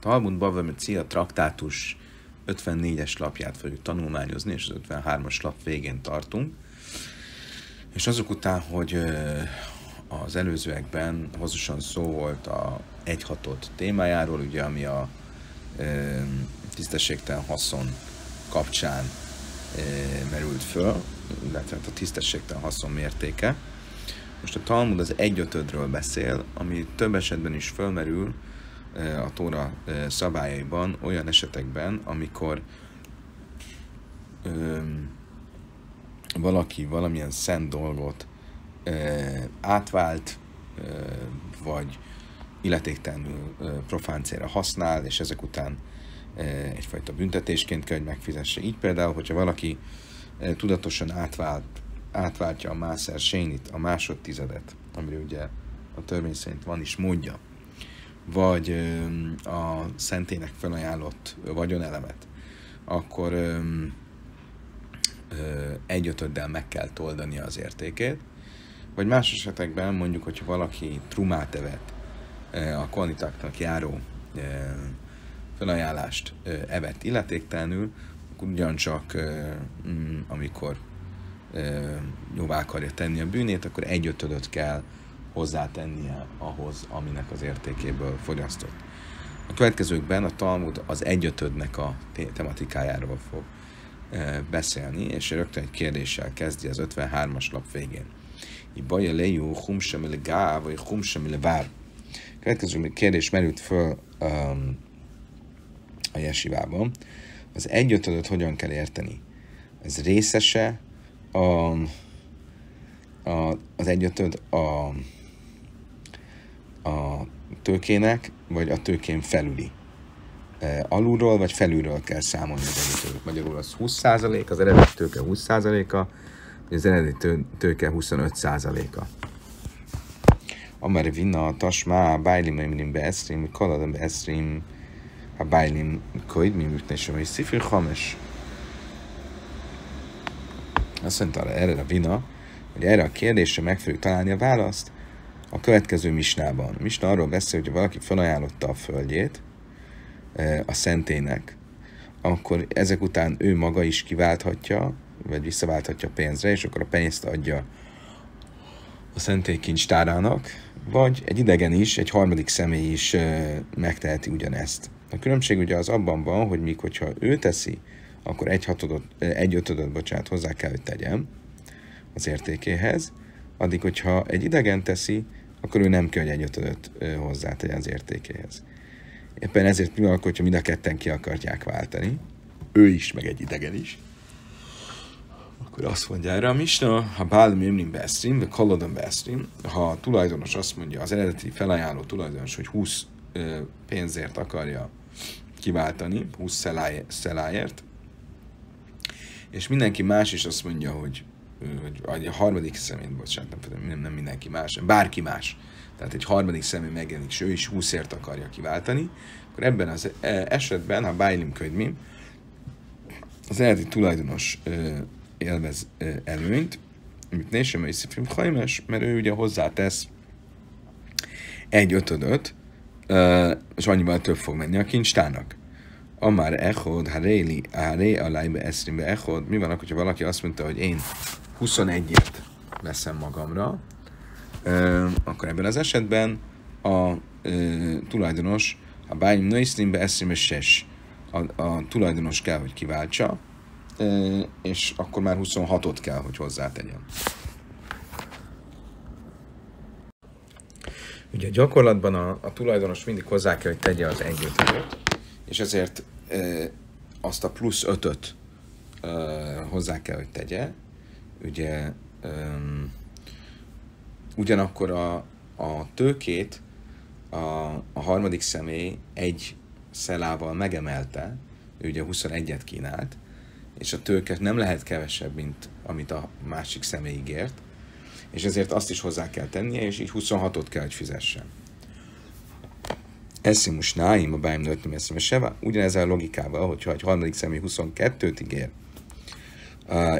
Talmud Bava Cia traktátus 54-es lapját fogjuk tanulmányozni, és az 53-as lap végén tartunk. És azok után, hogy az előzőekben hosszasan szó volt a egyhatott témájáról, ugye, ami a tisztességtelen haszon kapcsán merült föl, illetve hát a tisztességtelen haszon mértéke. Most a Talmud az egyötödről beszél, ami több esetben is fölmerül a Tóra szabályaiban, olyan esetekben, amikor valaki valamilyen szent dolgot átvált, vagy illetéktelenül profán célra használ, és ezek után egyfajta büntetésként kell, hogy megfizesse. Így például, hogyha valaki tudatosan átvált, átváltja a mászer sénit, a másodtizedet, amire ugye a törvény szerint van is módja, vagy a szentének felajánlott vagyonelemet, akkor egyötöddel meg kell toldani az értékét, vagy más esetekben mondjuk, hogyha valaki trumát evett, a konitaknak járó felajánlást evett illetéktelenül, akkor ugyancsak mm, amikor jóvá akarja tenni a bűnét, akkor egyötödöt kell hozzátennie ahhoz, aminek az értékéből fogyasztott. A következőkben a Talmud az egyötödnek a tematikájáról fog beszélni, és rögtön egy kérdéssel kezdi az 53-as lap végén. Baja lejú humsemile gá, vagy humsemile vár. Következő kérdés merült föl um, a jesivában. Az egyötödöt hogyan kell érteni? Ez részese a, a, az egyötöd a, a tőkének, vagy a tőkén felüli? E, alulról vagy felülről kell számolni az egyötödöt. Magyarul az 20%, az eredeti tőke 20%-a, az eredeti tőke 25%-a. Amar vinna tasma, bájlim emrim beeszrim, kaladam beeszrim, a bájlim mi műtnésem, és szifir hames. Azt mondta erre a vina, hogy erre a kérdésre meg fogjuk találni a választ a következő misnában. A misna arról beszél, hogy valaki felajánlotta a földjét e, a szentének, akkor ezek után ő maga is kiválthatja, vagy visszaválthatja pénzre, és akkor a pénzt adja a szentély kincstárának, vagy egy idegen is, egy harmadik személy is e, megteheti ugyanezt. A különbség ugye az abban van, hogy míg hogyha ő teszi, akkor egy, hatodot, egy ötödöt, bocsánat, hozzá kell, hogy tegyem az értékéhez, addig, hogyha egy idegen teszi, akkor ő nem kell, hogy egy ötödöt hozzátegyen az értékéhez. Éppen ezért mi akkor, hogyha mind a ketten ki akarják váltani, ő is, meg egy idegen is, akkor azt mondja erre a misna, ha bál mimrim beszrim, vagy kalodon beszrim, ha a tulajdonos azt mondja, az eredeti felajánló tulajdonos, hogy 20 pénzért akarja kiváltani, 20 szeláért, és mindenki más is azt mondja, hogy, hogy a harmadik személy, bocsánat, nem, nem mindenki más, bárki más, tehát egy harmadik személy megjelenik, és ő is 20-ért akarja kiváltani, akkor ebben az e, esetben, ha Bájlim könyvmi, az eredeti tulajdonos élvez előnyt, mint Nésem és Szifrim Hajmes, mert ő ugye hozzátesz egy ötödöt, és annyival több fog menni a kincstárnak. Amár echod, ha réli, ha ré alájbe eszrimbe echod, mi van akkor, ha valaki azt mondta, hogy én 21-ért veszem magamra, akkor ebben az esetben a tulajdonos, a bányim nőiszlimbe eszrimbe ses, a, a tulajdonos kell, hogy kiváltsa, és akkor már 26-ot kell, hogy hozzátegyen. Ugye gyakorlatban a, a tulajdonos mindig hozzá kell, hogy tegye az egyötöt, és ezért e, azt a plusz ötöt e, hozzá kell, hogy tegye. Ugye e, ugyanakkor a, a tőkét a, a harmadik személy egy szelával megemelte, ő ugye 21-et kínált, és a tőke nem lehet kevesebb, mint amit a másik személy ígért, és ezért azt is hozzá kell tennie, és így 26-ot kell, hogy fizessen. Eszimus náim, a bájm nőttem eszem seva. Ugyanezzel a logikával, hogyha egy harmadik személy 22-t ígér,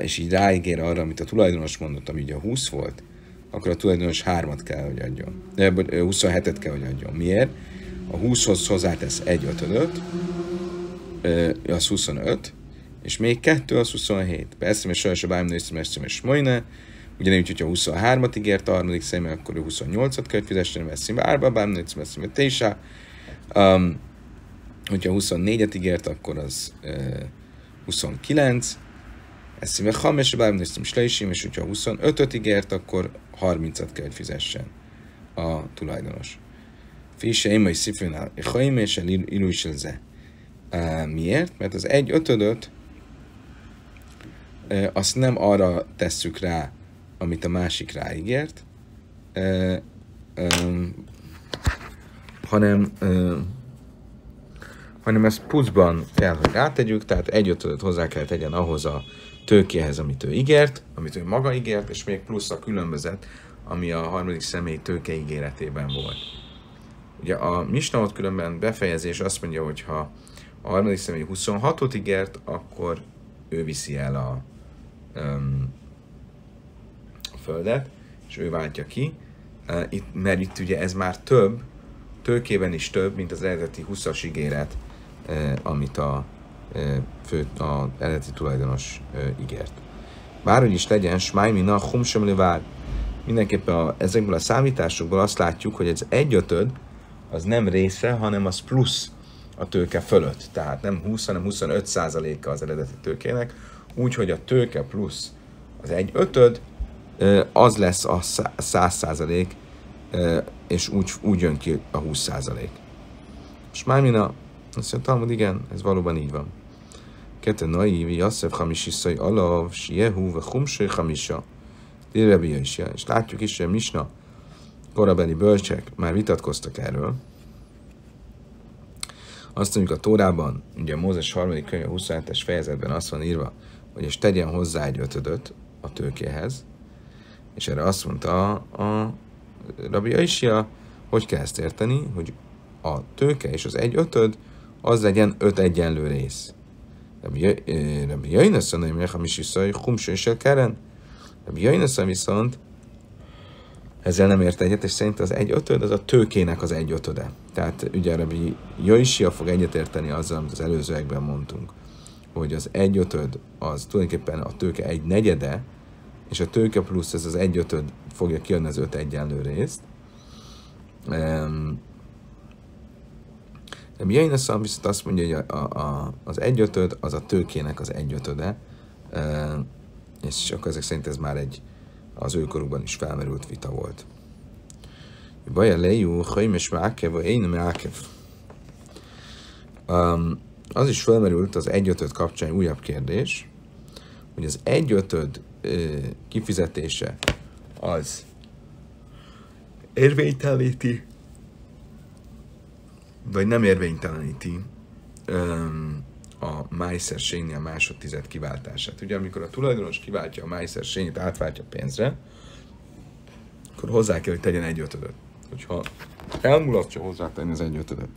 és így ráígér arra, amit a tulajdonos mondott, ami ugye a 20 volt, akkor a tulajdonos 3-at kell, hogy adjon. 27-et kell, hogy adjon. Miért? a 20-hoz hozzátesz egy ötödöt, az 25, és még kettő az 27. Persze, mert sajnos a bájm nőszem, eszem és mojne, ugyanígy, hogyha 23-at ígért a harmadik személy, akkor ő 28-at kell fizessen, mert eszem árba, bájm nőszem, eszem tésa. Um, hogyha 24-et ígért, akkor az uh, 29, eszem hames, bájm nőszem slejsim, és hogyha 25-öt ígért, akkor 30-at kell fizessen a tulajdonos. Fise én majd szifőnál, haim és el Miért? Mert az egy ötödöt azt nem arra tesszük rá, amit a másik ráígért, hanem, hanem ezt puszban kell, hogy rátegyük, tehát egy ötödöt hozzá kell tegyen ahhoz a tőkéhez, amit ő ígért, amit ő maga ígért, és még plusz a különbözet, ami a harmadik személy tőke ígéretében volt. Ugye a Misnaot különben befejezés azt mondja, hogy ha a harmadik személy 26-ot ígért, akkor ő viszi el a, um, a földet, és ő váltja ki, uh, itt, mert itt ugye ez már több, tőkében is több, mint az eredeti 20-as ígéret, uh, amit a, fő, a eredeti tulajdonos ígért. Bárhogy is legyen, Smájmi na humsem mindenképpen a, ezekből a számításokból azt látjuk, hogy ez egyötöd, az nem része, hanem az plusz a tőke fölött. Tehát nem 20, hanem 25 százaléka az eredeti tőkének. Úgyhogy a tőke plusz az egy ötöd, az lesz a 100 százalék, és úgy, úgy jön ki a 20 százalék. És Májmina, azt mondja, Talmud, igen, ez valóban így van. Kete naivi, Yasef Hamisiszai Alav, Siehu, ve Humsai Hamisa, is És látjuk is, hogy a Misna korabeli bölcsek már vitatkoztak erről, azt mondjuk a Tórában, ugye a Mózes harmadik könyv, a 27-es fejezetben azt van írva, hogy és tegyen hozzá egy ötödöt a tőkéhez, és erre azt mondta a, Rabbi Aishia, hogy kell ezt érteni, hogy a tőke és az egy ötöd, az legyen öt egyenlő rész. Rabbi Jainesz mondja, hogy Mechamis Iszai, Humső és Keren. Rabbi Jainesz viszont ezzel nem ért egyet, és szerint az egy ötöd az a tőkének az egy ötöde. Tehát ugye Rabbi Joisia fog egyetérteni azzal, amit az előzőekben mondtunk, hogy az egy ötöd az tulajdonképpen a tőke egy negyede, és a tőke plusz ez az egy ötöd fogja kijönni az öt egyenlő részt. Um, de Jaina Szam viszont azt mondja, hogy a, a, az egyötöd az a tőkének az egyötöde, és akkor ezek szerint ez már egy az őkorukban is felmerült vita volt. Baja lejú, hajmes mákev, én mákev. Az is felmerült az egyötöd kapcsán újabb kérdés, hogy az egyötöd kifizetése az érvényteleníti, vagy nem érvényteleníti um, a Májszer sényi a másodtized kiváltását. Ugye amikor a tulajdonos kiváltja a Májszer sényit, átváltja pénzre, akkor hozzá kell, hogy tegyen egy ötödöt. Hogyha elmulatja hozzátenni az egy ötödöt,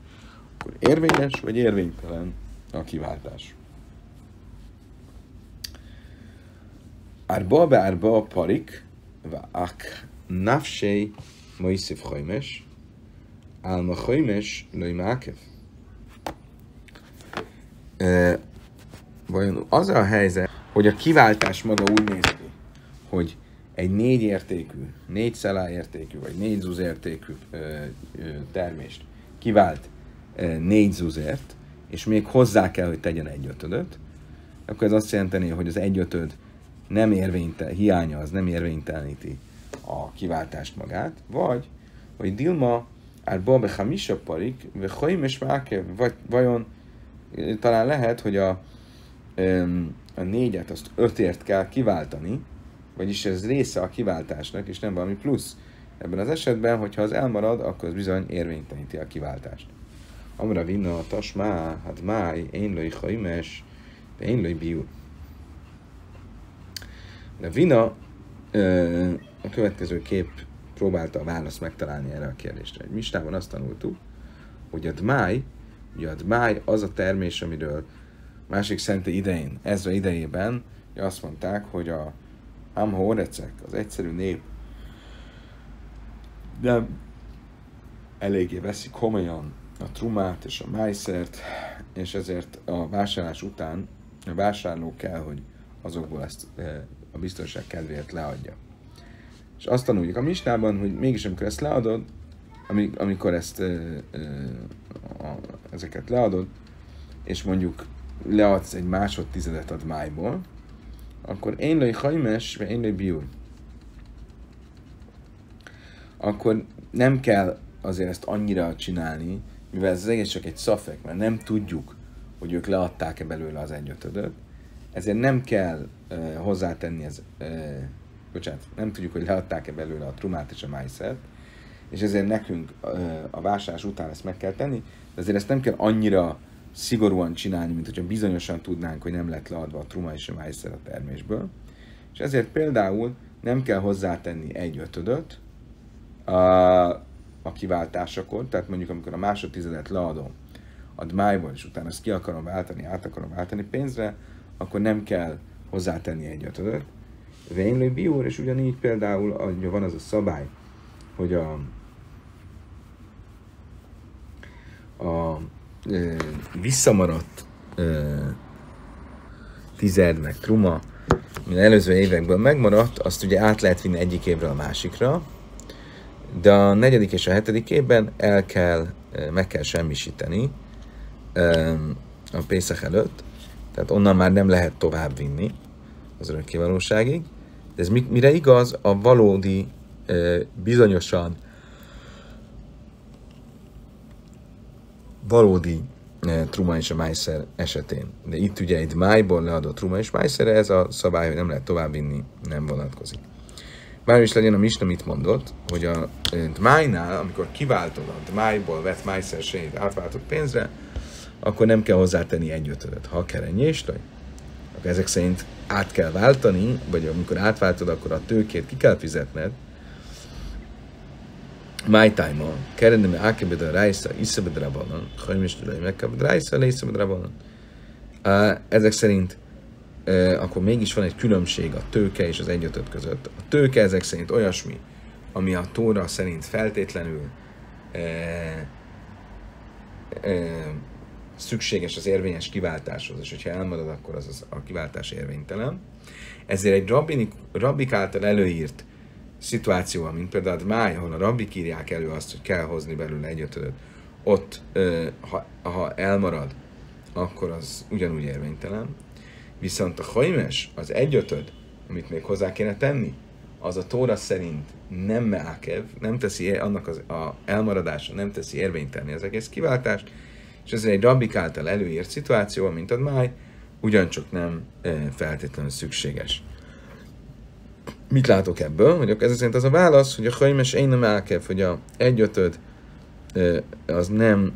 akkor érvényes vagy érvénytelen a kiváltás. Árba be árba parik, ak nafsei moiszif hajmes, álma hajmes löj mákev vajon az a helyzet, hogy a kiváltás maga úgy néz ki, hogy egy négy értékű, négy szelá értékű, vagy négy zuz értékű ö, ö, termést kivált ö, négy zuzért, és még hozzá kell, hogy tegyen egy ötödöt, akkor ez azt jelenteni, hogy az egy ötöd nem érvényte, hiánya az nem érvényteleníti a kiváltást magát, vagy, hogy Dilma árba be hamisa parik, vagy és vagy vajon talán lehet, hogy a, a négyet azt ötért kell kiváltani, vagyis ez része a kiváltásnak, és nem valami plusz. Ebben az esetben, hogyha az elmarad, akkor az bizony érvényteleníti a kiváltást. Amra vinna a tasmá, hát máj, én löj hajmes, én löj biú. De Vina a következő kép próbálta a választ megtalálni erre a kérdésre. Egy mistában azt tanultuk, hogy a dmáj Ugye a máj az a termés, amiről másik szente idején, ezre idejében azt mondták, hogy a Amhorecek, az egyszerű nép nem eléggé veszik komolyan a trumát és a májszert, és ezért a vásárlás után a vásárló kell, hogy azokból ezt a biztonság kedvéért leadja. És azt tanuljuk a mistában, hogy mégis amikor ezt leadod, amikor ezt ö, ö, a, ezeket leadod, és mondjuk leadsz egy másodtizedet a májból, akkor én lőj hajmes, vagy én lőj biur. Akkor nem kell azért ezt annyira csinálni, mivel ez az egész csak egy szafek, mert nem tudjuk, hogy ők leadták-e belőle az egyötödöt, ezért nem kell uh, hozzátenni ez, uh, bocsánat, nem tudjuk, hogy leadták-e belőle a trumát és a májszert, és ezért nekünk a vásárlás után ezt meg kell tenni, de azért ezt nem kell annyira szigorúan csinálni, mint hogyha bizonyosan tudnánk, hogy nem lett leadva a truma és a májszer a termésből. És ezért például nem kell hozzátenni egy ötödöt a, a kiváltásakor, tehát mondjuk amikor a másodtizedet leadom a dmájból, és utána ezt ki akarom váltani, át akarom váltani pénzre, akkor nem kell hozzátenni egy ötödöt. Vénylő biúr, és ugyanígy például van az a szabály, hogy a, a ö, visszamaradt ö, tized, meg truma, ami előző évekből megmaradt, azt ugye át lehet vinni egyik évre a másikra, de a negyedik és a hetedik évben el kell, meg kell semmisíteni a Pészak előtt, tehát onnan már nem lehet tovább vinni az örökkévalóságig. Ez mire igaz? A valódi, bizonyosan valódi truma és a májszer esetén. De itt ugye egy májból leadott truma és májszer, ez a szabály, hogy nem lehet tovább vinni, nem vonatkozik. Bár is legyen a Misna mit mondott, hogy a májnál, amikor kiváltod a májból vett májszer sejét átváltott pénzre, akkor nem kell hozzátenni egy ötödet. Ha kerenyést, akkor ezek szerint át kell váltani, vagy amikor átváltod, akkor a tőkét ki kell fizetned. My time on. Kerende me ákebed a rájsza, iszebed rabanan, hajmis tudai megkapod rájsza, leiszebed rabanan. Ezek szerint akkor mégis van egy különbség a tőke és az egyötöt között. A tőke ezek szerint olyasmi, ami a Tóra szerint feltétlenül szükséges az érvényes kiváltáshoz, és hogyha elmarad, akkor az, az a kiváltás érvénytelen. Ezért egy rabbik, rabbik által előírt szituáció, mint például a máj, ahol a rabbik írják elő azt, hogy kell hozni belőle egyötödöt, ott, ha, ha elmarad, akkor az ugyanúgy érvénytelen. Viszont a hajmes, az egyötöd, amit még hozzá kéne tenni, az a Tóra szerint nem meákev, nem teszi annak az a elmaradása, nem teszi érvénytelni az egész kiváltást, és ez egy rabbik által előírt szituáció, mint a máj, ugyancsak nem feltétlenül szükséges. Mit látok ebből? Hogy ez szerint az a válasz, hogy a hajmes én nem elkev, hogy a egyötöd az nem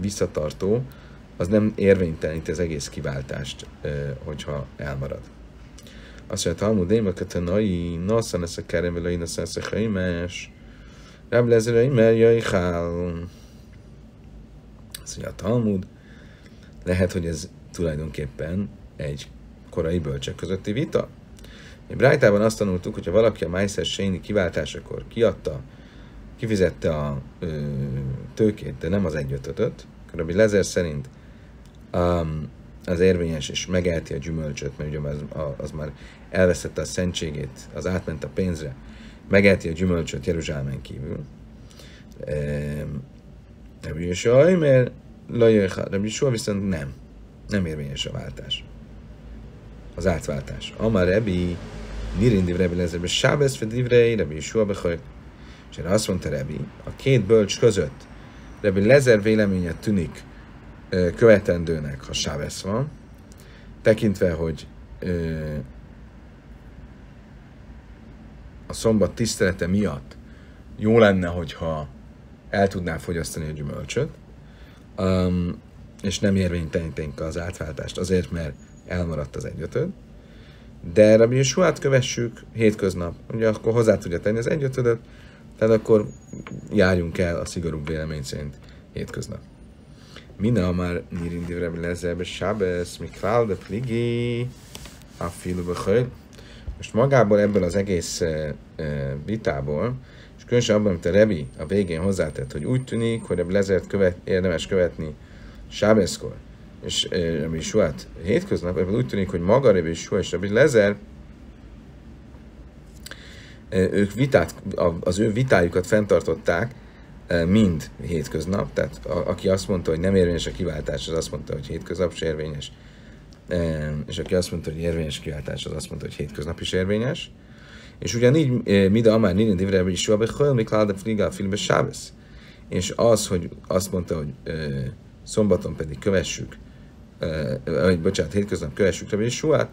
visszatartó, az nem érvénytelenít az egész kiváltást, hogyha elmarad. Azt mondja, Talmud, én a nai, nasza lesz a kerem, vele én a hajmes, Rab lezere, imer jaj, azt mondja a Talmud, lehet, hogy ez tulajdonképpen egy korai bölcsek közötti vita. Mi Brájtában azt tanultuk, hogy ha valaki a Májszer Séni kiváltásakor kiadta, kifizette a ö, tőkét, de nem az egyötötöt, akkor a Lezer szerint um, az érvényes és megelti a gyümölcsöt, mert ugye az, az már elveszette a szentségét, az átment a pénzre, megelti a gyümölcsöt Jeruzsálemen kívül. Rabbi Yeshua, mert lajöjjha. Rabbi Yeshua viszont nem. Nem érvényes a váltás. Az átváltás. Amar Rabbi Nirindi Rabbi Lezerbe Sábesz Fedivrei, Rabbi Yeshua Bechaj. És erre azt mondta Rabbi, a két bölcs között Rabbi Lezer véleménye tűnik követendőnek, ha Sábesz van, tekintve, hogy a szombat tisztelete miatt jó lenne, hogyha el tudná fogyasztani a gyümölcsöt, um, és nem érvénytelenítenénk az átváltást azért, mert elmaradt az egyötöd. De Rabbi Yeshuát kövessük hétköznap, ugye akkor hozzá tudja tenni az egyötödet, tehát akkor járjunk el a szigorúbb vélemény szerint hétköznap. Mina már nirindi Rabbi Lezerbe Sábesz, Miklál de Pligi, a Most magából ebből az egész uh, vitából, és különösen abban, amit a Rebi a végén hozzátett, hogy úgy tűnik, hogy a lezert követ, érdemes követni Sábeszkor, és Rebi Suát hétköznap, ebből úgy tűnik, hogy maga Rebi Suá és Rebi Lezer ők vitát, az ő vitájukat fenntartották mind hétköznap, tehát a, aki azt mondta, hogy nem érvényes a kiváltás, az azt mondta, hogy hétköznap is érvényes, és aki azt mondta, hogy érvényes kiváltás, az azt mondta, hogy hétköznap is érvényes. És ugyanígy, mida amár nini divre is jobb, hogy mikláda fliga a filmbe sábesz. És az, hogy azt mondta, hogy szombaton pedig kövessük, vagy bocsánat, hétköznap kövessük Rabbi Suát,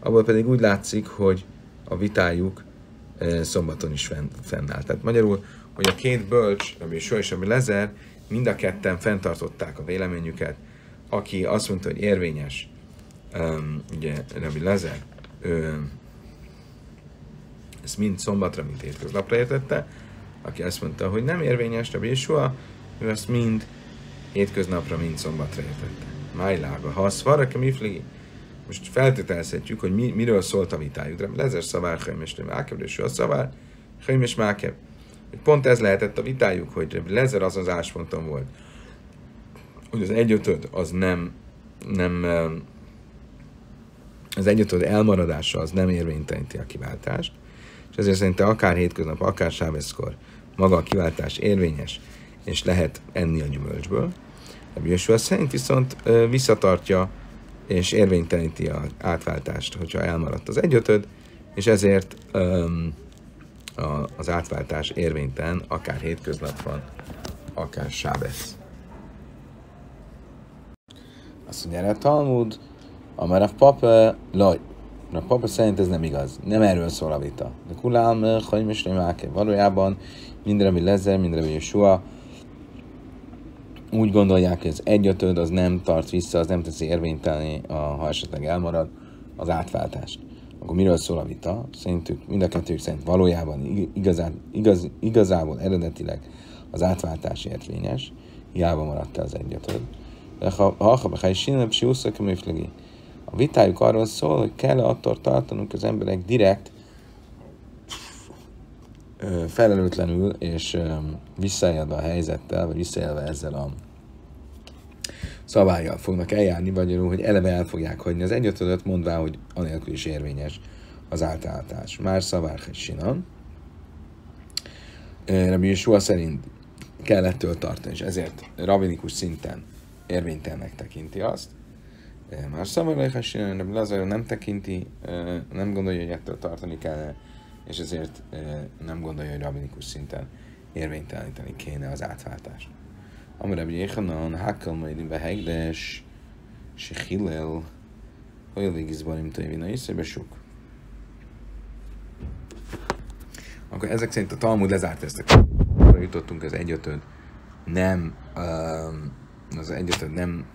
abból pedig úgy látszik, hogy a vitájuk szombaton is fenn, fennáll. Tehát magyarul, hogy a két bölcs, Rabbi Sua és Rabbi Lezer, mind a ketten fenntartották a véleményüket. Aki azt mondta, hogy érvényes, um, ugye Rabbi Lezer, ő, ezt mind szombatra, mint hétköznapra értette, aki azt mondta, hogy nem érvényes, Rabbi Yeshua, ő ezt mind hétköznapra, mind szombatra értette. Májlába. Ha a szvaraka mifligi, most feltételezhetjük, hogy mi, miről szólt a vitájuk. Lezer szavár, Chaim és Mákev, és a szavár, Chaim és Mákev. Pont ez lehetett a vitájuk, hogy Lezer az az ásponton volt, hogy az egyötöd az nem, nem az egyötöd elmaradása az nem érvényteleníti a kiváltást, ezért szerinte akár hétköznap, akár sáveszkor maga a kiváltás érvényes, és lehet enni a gyümölcsből. A Jósua szerint viszont visszatartja és érvényteleníti a átváltást, hogyha elmaradt az egyötöd, és ezért um, a, az átváltás érvénytelen, akár hétköznap van, akár sábesz. Azt mondja, a Talmud, a papa, laj, a papa szerint ez nem igaz. Nem erről szól a vita. De kulám, nem Valójában mindre, ami lezer, mindre, ami soha, úgy gondolják, hogy az egyötöd az nem tart vissza, az nem teszi érvénytelni, ha esetleg elmarad az átváltást. Akkor miről szól a vita? Szerintük, mind a kettőjük szerint valójában igazán, igaz, igazából eredetileg az átváltás érvényes, hiába maradt el az egyötöd. De ha ha ha is sinep si A vitájuk arról szól, hogy kell attól tartanunk az emberek direkt felelőtlenül és visszaélve a helyzettel, vagy visszaélve ezzel a szabályjal fognak eljárni, vagy hogy eleve el fogják hagyni az egyötödöt, mondvá, hogy anélkül is érvényes az átállítás. Már szavár sinan. Rabbi Yeshua szerint kell ettől tartani, és ezért rabinikus szinten érvénytelnek tekinti azt. Már szavarlai hasinen, de Lazar nem tekinti, nem gondolja, hogy ettől tartani kell, és ezért nem gondolja, hogy rabinikus szinten érvényteleníteni kéne az átváltást. Amire ugye Éhanan, Hakkel majd behegdes, se Hillel, olyan légizbarim tővina észrebe sok. Akkor ezek szerint a Talmud lezárt ezt a Arra jutottunk az egyötöd, nem, az egyötöd nem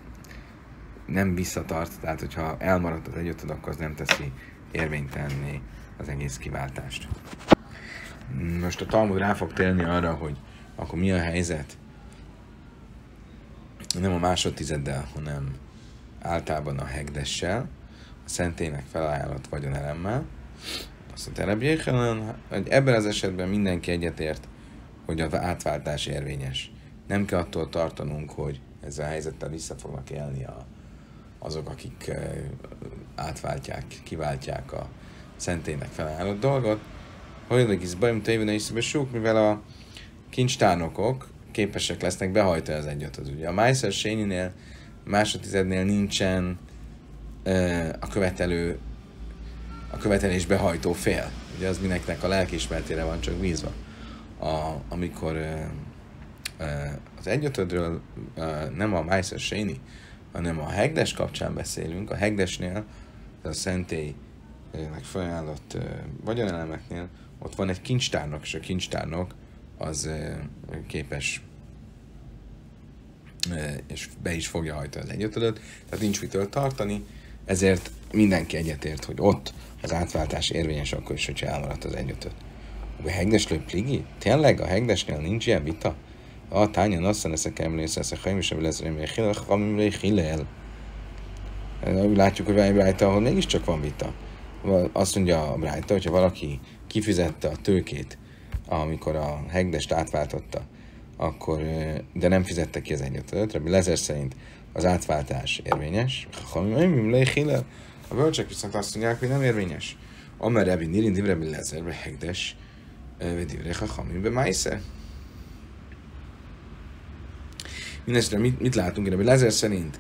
nem visszatart, tehát hogyha elmaradt az egyötöd, akkor az nem teszi érvénytelenné az egész kiváltást. Most a Talmud rá fog térni arra, hogy akkor mi a helyzet nem a másodtizeddel, hanem általában a hegdessel, a szentének felajánlott vagyonelemmel. Azt mondta Rabbi hogy ebben az esetben mindenki egyetért, hogy a átváltás érvényes. Nem kell attól tartanunk, hogy ezzel a helyzettel vissza fognak élni a, azok, akik átváltják, kiváltják a szentének felajánlott dolgot. Hogy is bajom tévén is mivel a kincstárnokok képesek lesznek behajtani az egyötöt. Ugye a Meiser Sényinél, másodtizednél nincsen uh, a követelő, a követelés behajtó fél. Ugye az mindenkinek a lelkiismertére van csak bízva. A, amikor uh, az egyötödről nem a Meiser Séni, hanem a hegdes kapcsán beszélünk, a hegdesnél, a szentélynek felajánlott vagyonelemeknél, ott van egy kincstárnok, és a kincstárnok az képes és be is fogja hajtani az egyötödöt, tehát nincs mitől tartani, ezért mindenki egyetért, hogy ott az átváltás érvényes akkor is, hogyha elmaradt az egyötöd. A hegdeslő pligi? Tényleg a hegdesnél nincs ilyen vita? A tányan azt szeszek emlész, ezt a haim is lesz remély hilel, Úgy látjuk, hogy van egy ahol mégiscsak van vita. Azt mondja a Brájta, hogyha valaki kifizette a tőkét amikor a hegdest átváltotta, akkor, de nem fizette ki az egyötöt. Rabbi Lezer szerint az átváltás érvényes. A bölcsek viszont azt mondják, hogy nem érvényes. Amer Rabbi Nirin Rabbi Lezer, hegdes, Divre Chachamim, be Mindenesetre mit, mit látunk? Rabbi Lezer szerint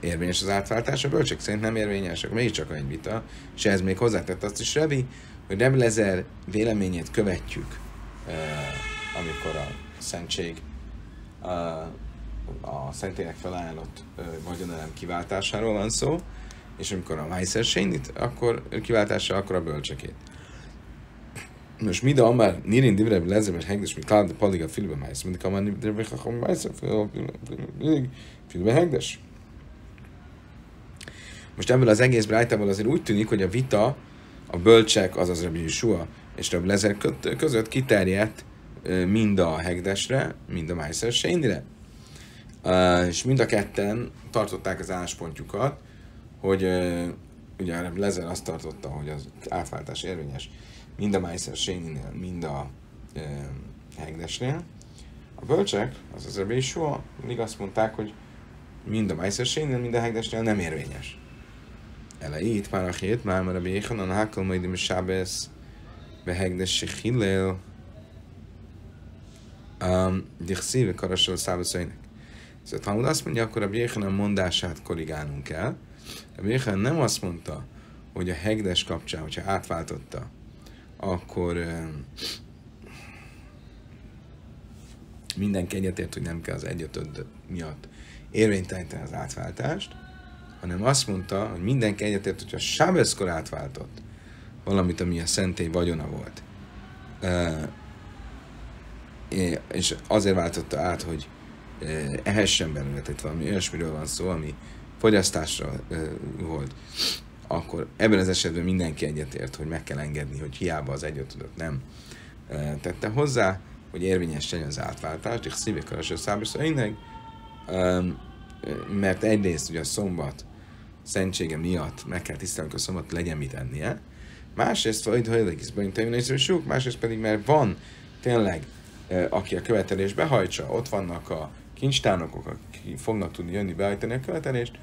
érvényes az átváltás, a bölcsek szerint nem érvényes, akkor mégiscsak egy vita, és ez még hozzátett azt is Rebi, hogy Rebbi Lezer véleményét követjük, amikor a szentség a szentélyek felállott vagyonelem kiváltásáról van szó, és amikor a Weiser Sénit, akkor kiváltása, akkor a bölcsekét. Most mi da már nirin divre lezer, mert hegdes, mi talán a paliga filbe májsz, mindig a már divre chacham májsz, filbe hegdes. Most ebből az egész brájtából azért úgy tűnik, hogy a vita a bölcsek, azaz Rabbi Yeshua és Rabbi Lezer között kiterjedt mind a hegdesre, mind a Májszer Sénire. És mind a ketten tartották az álláspontjukat, hogy ugye a Lezer azt tartotta, hogy az átváltás érvényes mind a Májszer Séninél, mind a hegdesnél. A bölcsek, azaz Rabbi Yeshua, mindig azt mondták, hogy mind a Májszer Séninél, mind a hegdesnél nem érvényes. Elejét, már a hét, már a béhan, a hákkal majd a sábesz, behegdes hillel, dichszíve karasol szábeszainek. Szóval Talmud azt mondja, akkor a Béhanan mondását korrigálnunk kell. A Béhanan nem azt mondta, hogy a hegdes kapcsán, hogyha átváltotta, akkor um, mindenki egyetért, hogy nem kell az egyotöd miatt érvényteleníteni az átváltást, hanem azt mondta, hogy mindenki egyetért, hogyha Sábeszkor átváltott valamit, ami a szentély vagyona volt, és azért váltotta át, hogy ehessen belőle, tehát valami olyasmiről van szó, ami fogyasztásra volt, akkor ebben az esetben mindenki egyetért, hogy meg kell engedni, hogy hiába az egyötödöt nem tette hozzá, hogy érvényes legyen az átváltás, és szívek a szábos mert egyrészt ugye a szombat szentsége miatt meg kell tisztelni, a szombat legyen mit ennie, másrészt, hogy hajlik sok, másrészt pedig, mert van tényleg, aki a követelést behajtsa, ott vannak a kincstárnokok, akik fognak tudni jönni behajtani a követelést,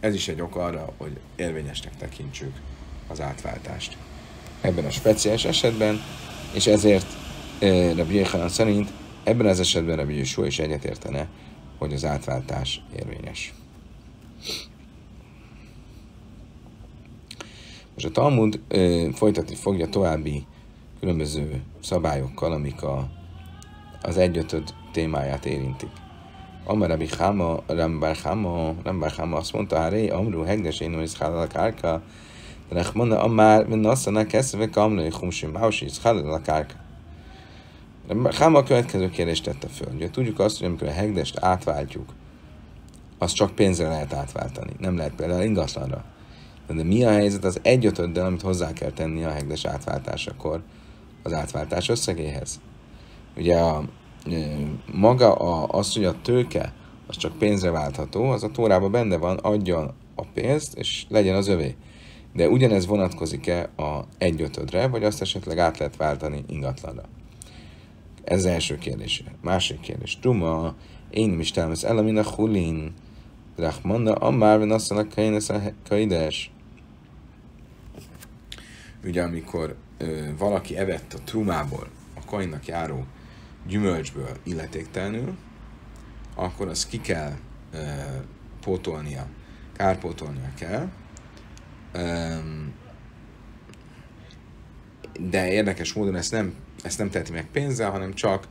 ez is egy ok arra, hogy érvényesnek tekintsük az átváltást. Ebben a speciális esetben, és ezért Rabbi Yechanan szerint ebben az esetben Rabbi Yeshua is egyetértene, hogy az átváltás érvényes. Most a Talmud ö, folytatni fogja további különböző szabályokkal, amik a, az egyötöd témáját érintik. Amar Rabbi Chama, Rambar Chama, Rambar Chama azt mondta, Háré, Amru, Hegdes, én is a kárka, Rechmana, Amár, Min Nassana, Keszve, Kamlai, Humsi, Mausi, a kárka. Chama a következő kérdést tette föl. Ugye tudjuk azt, hogy amikor a hegdest átváltjuk, azt csak pénzre lehet átváltani, nem lehet például ingatlanra. De mi a helyzet az egyötöddel, amit hozzá kell tenni a hegdes átváltásakor az átváltás összegéhez? Ugye a, maga a, az, hogy a tőke az csak pénzre váltható, az a tórában benne van, adjon a pénzt, és legyen az övé. De ugyanez vonatkozik-e a egyötödre, vagy azt esetleg át lehet váltani ingatlanra? Ez az első kérdés. Másik kérdés. Tuma, én is támasz el, amin a hulin. Rachmanda, amár van azt a kaides. Ugye, amikor ö, valaki evett a trumából, a kainnak járó gyümölcsből illetéktelenül, akkor azt ki kell ö, pótolnia, kárpótolnia kell. Ö, de érdekes módon ezt nem ezt nem teheti meg pénzzel, hanem csak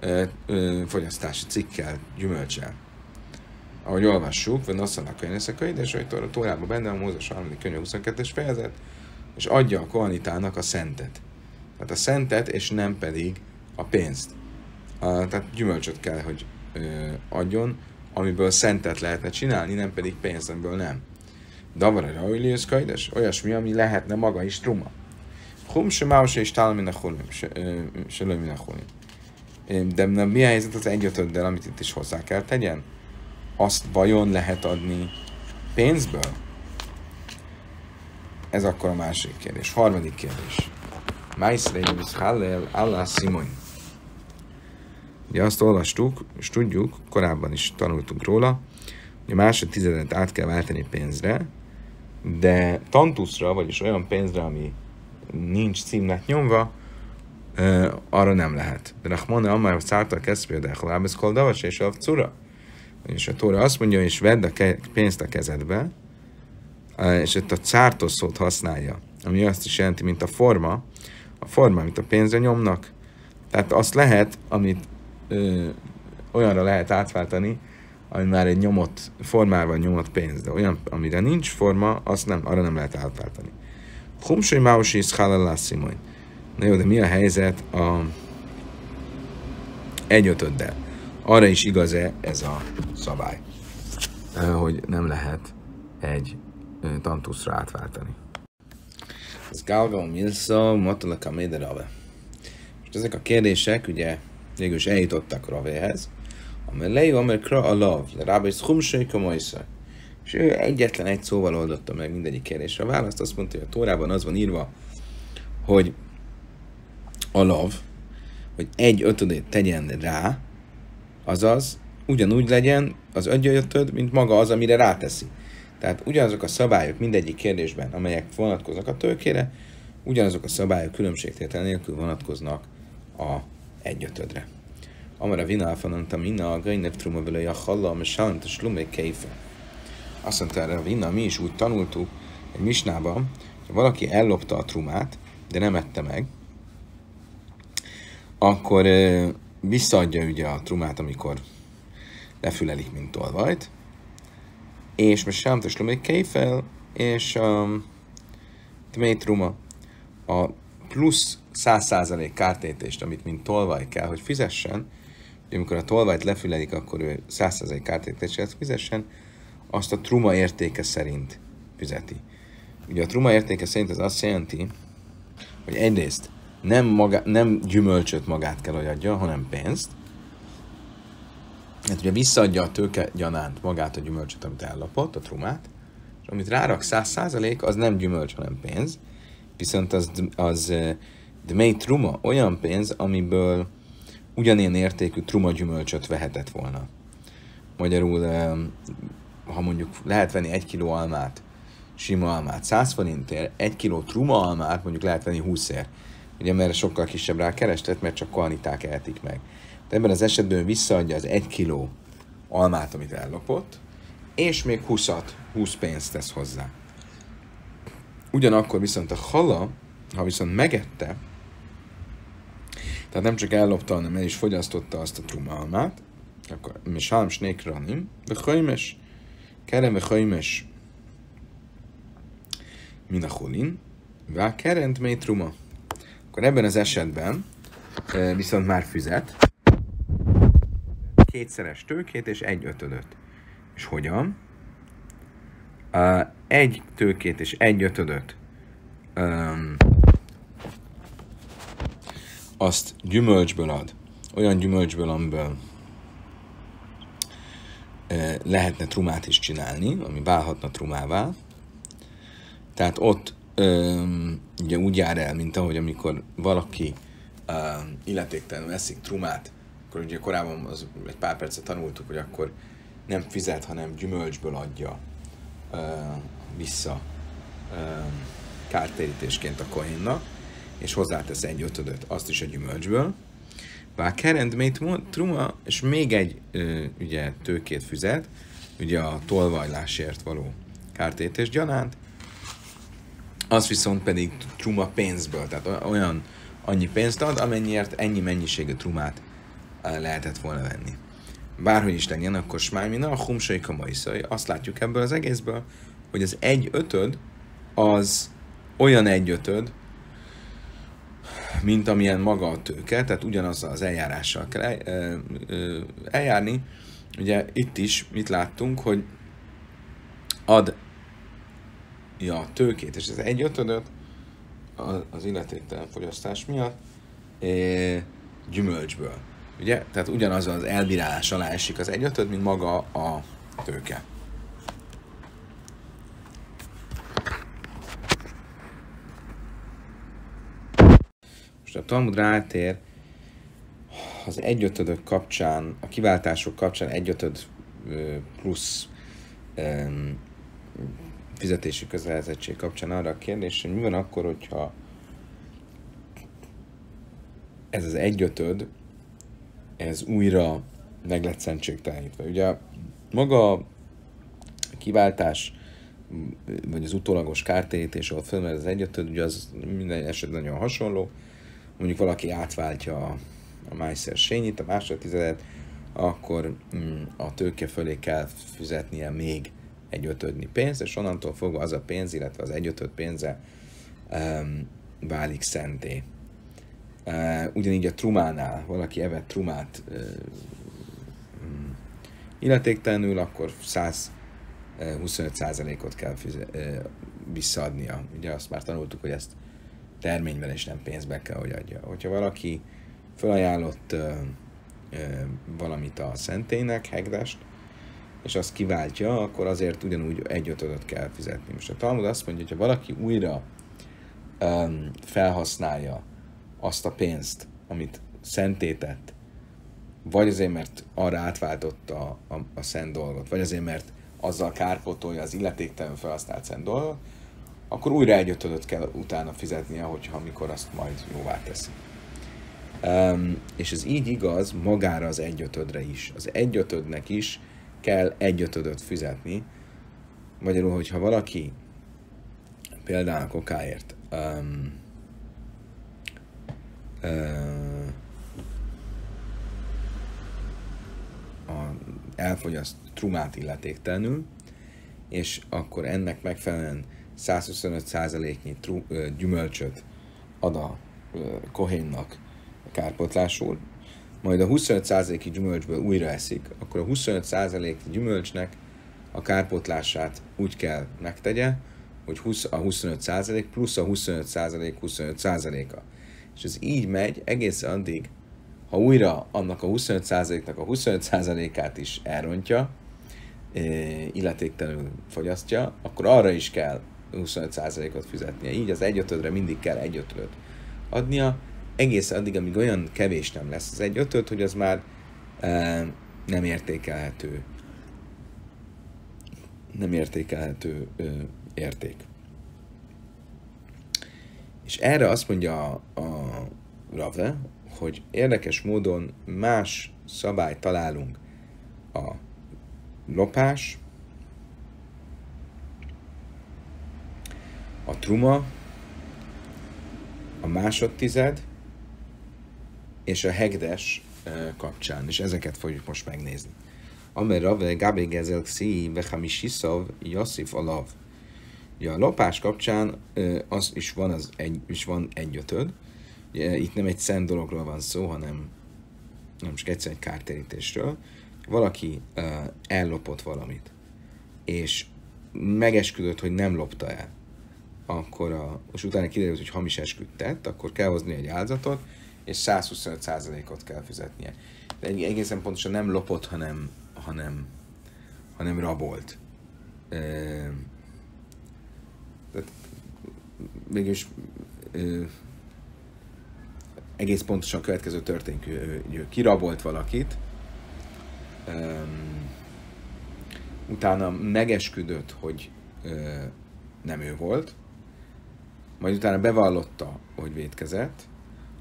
ö, ö, fogyasztási cikkel, gyümölcsel. Ahogy olvassuk, vagy nasszanak könyveszekai, de hogy a Tórában benne a Mózes 3. könyv 22-es fejezet, és adja a kohanitának a szentet. Tehát a szentet, és nem pedig a pénzt. Tehát gyümölcsöt kell, hogy adjon, amiből szentet lehetne csinálni, nem pedig pénzt, amiből nem. Davara Railius Kajdes, olyasmi, ami lehetne maga is truma. Hum se máus és tál min a hulim. De mi a helyzet az egyötöddel, amit itt is hozzá kell tegyen? Azt vajon lehet adni pénzből? Ez akkor a másik kérdés. Harmadik kérdés. Májszrei Hallel Allah Simon. Ugye azt olvastuk, és tudjuk, korábban is tanultunk róla, hogy a másod tizedet át kell váltani pénzre, de tantuszra, vagyis olyan pénzre, ami nincs címnek nyomva, arra nem lehet. De Rahmona Amár szárta a keszpél, de Lábesz Koldavas és a Cura. És a Tóra azt mondja, és vedd a pénzt a kezedbe, és itt a cártos szót használja, ami azt is jelenti, mint a forma, a forma, amit a pénzre nyomnak. Tehát azt lehet, amit ö, olyanra lehet átváltani, ami már egy nyomott, formával nyomott pénz, de olyan, amire nincs forma, azt nem, arra nem lehet átváltani. Humsai Mausi is Simon. Na jó, de mi a helyzet a egyötöddel? Arra is igaz-e ez a szabály, hogy nem lehet egy tantuszra átváltani. Ez Galga Milsa, Matala Rave. És ezek a kérdések ugye végül is eljutottak Ravéhez, amely lejú, amely kra a lav, rába is humsai. És ő egyetlen egy szóval oldotta meg mindegyik kérdésre a választ, azt mondta, hogy a Tórában az van írva, hogy a lav, hogy egy ötödét tegyen rá, azaz ugyanúgy legyen az ötöd, mint maga az, amire ráteszi. Tehát ugyanazok a szabályok mindegyik kérdésben, amelyek vonatkoznak a tőkére, ugyanazok a szabályok különbségtétel nélkül vonatkoznak a egyötödre. Amara vina alfananta minna a gainek truma vele a halla, a salant a slumé keife. Azt mondta erre a vina, mi is úgy tanultuk egy misnában, hogy valaki ellopta a trumát, de nem ette meg, akkor visszaadja ugye a trumát, amikor lefülelik, mint tolvajt, és most sem még kéfel, és um, tmei truma, a plusz 100% kártétést, amit mint tolvaj kell, hogy fizessen, hogy amikor a tolvajt lefülelik, akkor ő 100% kártétést fizessen, azt a truma értéke szerint fizeti. Ugye a truma értéke szerint ez azt jelenti, hogy egyrészt nem, maga, nem gyümölcsöt magát kell, hogy adja, hanem pénzt. Hát ugye visszaadja a tőke gyanánt magát a gyümölcsöt, amit ellapott, a trumát, és amit rárak száz százalék, az nem gyümölcs, hanem pénz. Viszont az, az de mely truma olyan pénz, amiből ugyanilyen értékű truma gyümölcsöt vehetett volna. Magyarul, ha mondjuk lehet venni egy kiló almát, sima almát 100 forintért, egy kiló truma almát mondjuk lehet venni 20 ér ugye mert sokkal kisebb rá kerestet, mert csak kvaniták eltik meg. De ebben az esetben visszaadja az egy kiló almát, amit ellopott, és még 20 20 pénzt tesz hozzá. Ugyanakkor viszont a hala, ha viszont megette, tehát nem csak ellopta, hanem el is fogyasztotta azt a trumalmát, akkor mi sálm snék ranim, de hajmes, kerem hajmes, min a holin, vá kerent mély truma. Akkor ebben az esetben viszont már füzet. Kétszeres tőkét és egy ötödöt. És hogyan? Egy tőkét és egy ötödöt. Um, azt gyümölcsből ad. Olyan gyümölcsből, amiből lehetne trumát is csinálni, ami válhatna trumává. Tehát ott öm, ugye úgy jár el, mint ahogy amikor valaki öm, illetéktelenül eszik trumát, akkor ugye korábban az, egy pár percet tanultuk, hogy akkor nem fizet, hanem gyümölcsből adja vissza kártérítésként a kohénnak, és hozzátesz egy ötödöt, azt is a gyümölcsből. Bár kerendmét truma, és még egy ö, ugye tőkét füzet, ugye a tolvajlásért való kártétés gyanánt, az viszont pedig truma pénzből, tehát olyan annyi pénzt ad, amennyiért ennyi mennyiségű trumát lehetett volna venni. Bárhogy is legyen, akkor smájmina a humsai kamaiszai. Azt látjuk ebből az egészből, hogy az egy ötöd az olyan egy ötöd, mint amilyen maga a tőke, tehát ugyanazzal az eljárással kell eljárni. Ugye itt is mit láttunk, hogy ad ja, tőkét, és ez egy ötödöt az illetéktelen fogyasztás miatt gyümölcsből. Ugye? Tehát ugyanaz az elbírálás alá esik az egy ötöd, mint maga a tőke. Most a Talmud rátér az egyötödök kapcsán, a kiváltások kapcsán egyötöd plusz fizetési közelezettség kapcsán arra a kérdés, hogy mi van akkor, hogyha ez az egyötöd, ez újra meg lett szentségtelenítve. Ugye maga a kiváltás, vagy az utólagos kártérítés, ahol fölmerül az egyötöd, ugye az minden esetben nagyon hasonló. Mondjuk valaki átváltja a, a májszer sényit, a másodtizedet, akkor mm, a tőke fölé kell fizetnie még egy ötödni pénzt, és onnantól fogva az a pénz, illetve az egy ötöd pénze um, válik szenté. Uh, ugyanígy a trumánál, valaki evett trumát uh, um, illetéktelenül, akkor 125%-ot kell fizet, uh, visszaadnia. Ugye azt már tanultuk, hogy ezt terményben és nem pénzbe kell, hogy adja. Hogyha valaki felajánlott uh, valamit a szentélynek, hegdest, és azt kiváltja, akkor azért ugyanúgy egy ötödöt kell fizetni. Most a Talmud azt mondja, hogy ha valaki újra um, felhasználja azt a pénzt, amit szentétett, vagy azért, mert arra átváltotta a, a, a szent dolgot, vagy azért, mert azzal kárpotolja az illetéktelen felhasznált szent dolgot, akkor újra egy ötödöt kell utána fizetnie, hogyha amikor azt majd jóvá teszi. Um, és ez így igaz magára az egyötödre is. Az egyötödnek is kell egyötödöt fizetni. Magyarul, hogyha valaki például kokáért um, uh, a, elfogyaszt trumát illetéktelenül, és akkor ennek megfelelően 125%-nyi tru, uh, gyümölcsöt ad a kohénnak kárpotlásul, majd a 25%-i gyümölcsből újra eszik, akkor a 25%-i gyümölcsnek a kárpotlását úgy kell megtegye, hogy 20, a 25% plusz a 25% 25%-a. És ez így megy egészen addig, ha újra annak a 25%-nak a 25%-át is elrontja, illetéktelenül fogyasztja, akkor arra is kell 25%-ot fizetnie. Így az egyötödre mindig kell egyötödöt adnia, egészen addig, amíg olyan kevés nem lesz az egy ötöt, hogy az már e, nem értékelhető nem értékelhető ö, érték. És erre azt mondja a, a Rave, hogy érdekes módon más szabályt találunk a lopás, a truma, a másodtized és a hegdes kapcsán, és ezeket fogjuk most megnézni. Amer Rave Gabi Gezel Xi Vechamisiszav Yassif Alav. Ja, a lopás kapcsán az is van, az egy, is van egy ötöd. Itt nem egy szent dologról van szó, hanem nem csak egyszer egy kártérítésről. Valaki ellopott valamit, és megesküdött, hogy nem lopta el, akkor a, és utána kiderült, hogy hamis esküdt akkor kell hozni egy áldozatot, és 125%-ot kell fizetnie. De egészen pontosan nem lopott, hanem, hanem, hanem rabolt. E, tehát mégis e, egész pontosan a következő történik, hogy kirabolt valakit, utána megesküdött, hogy nem ő volt, majd utána bevallotta, hogy vétkezett,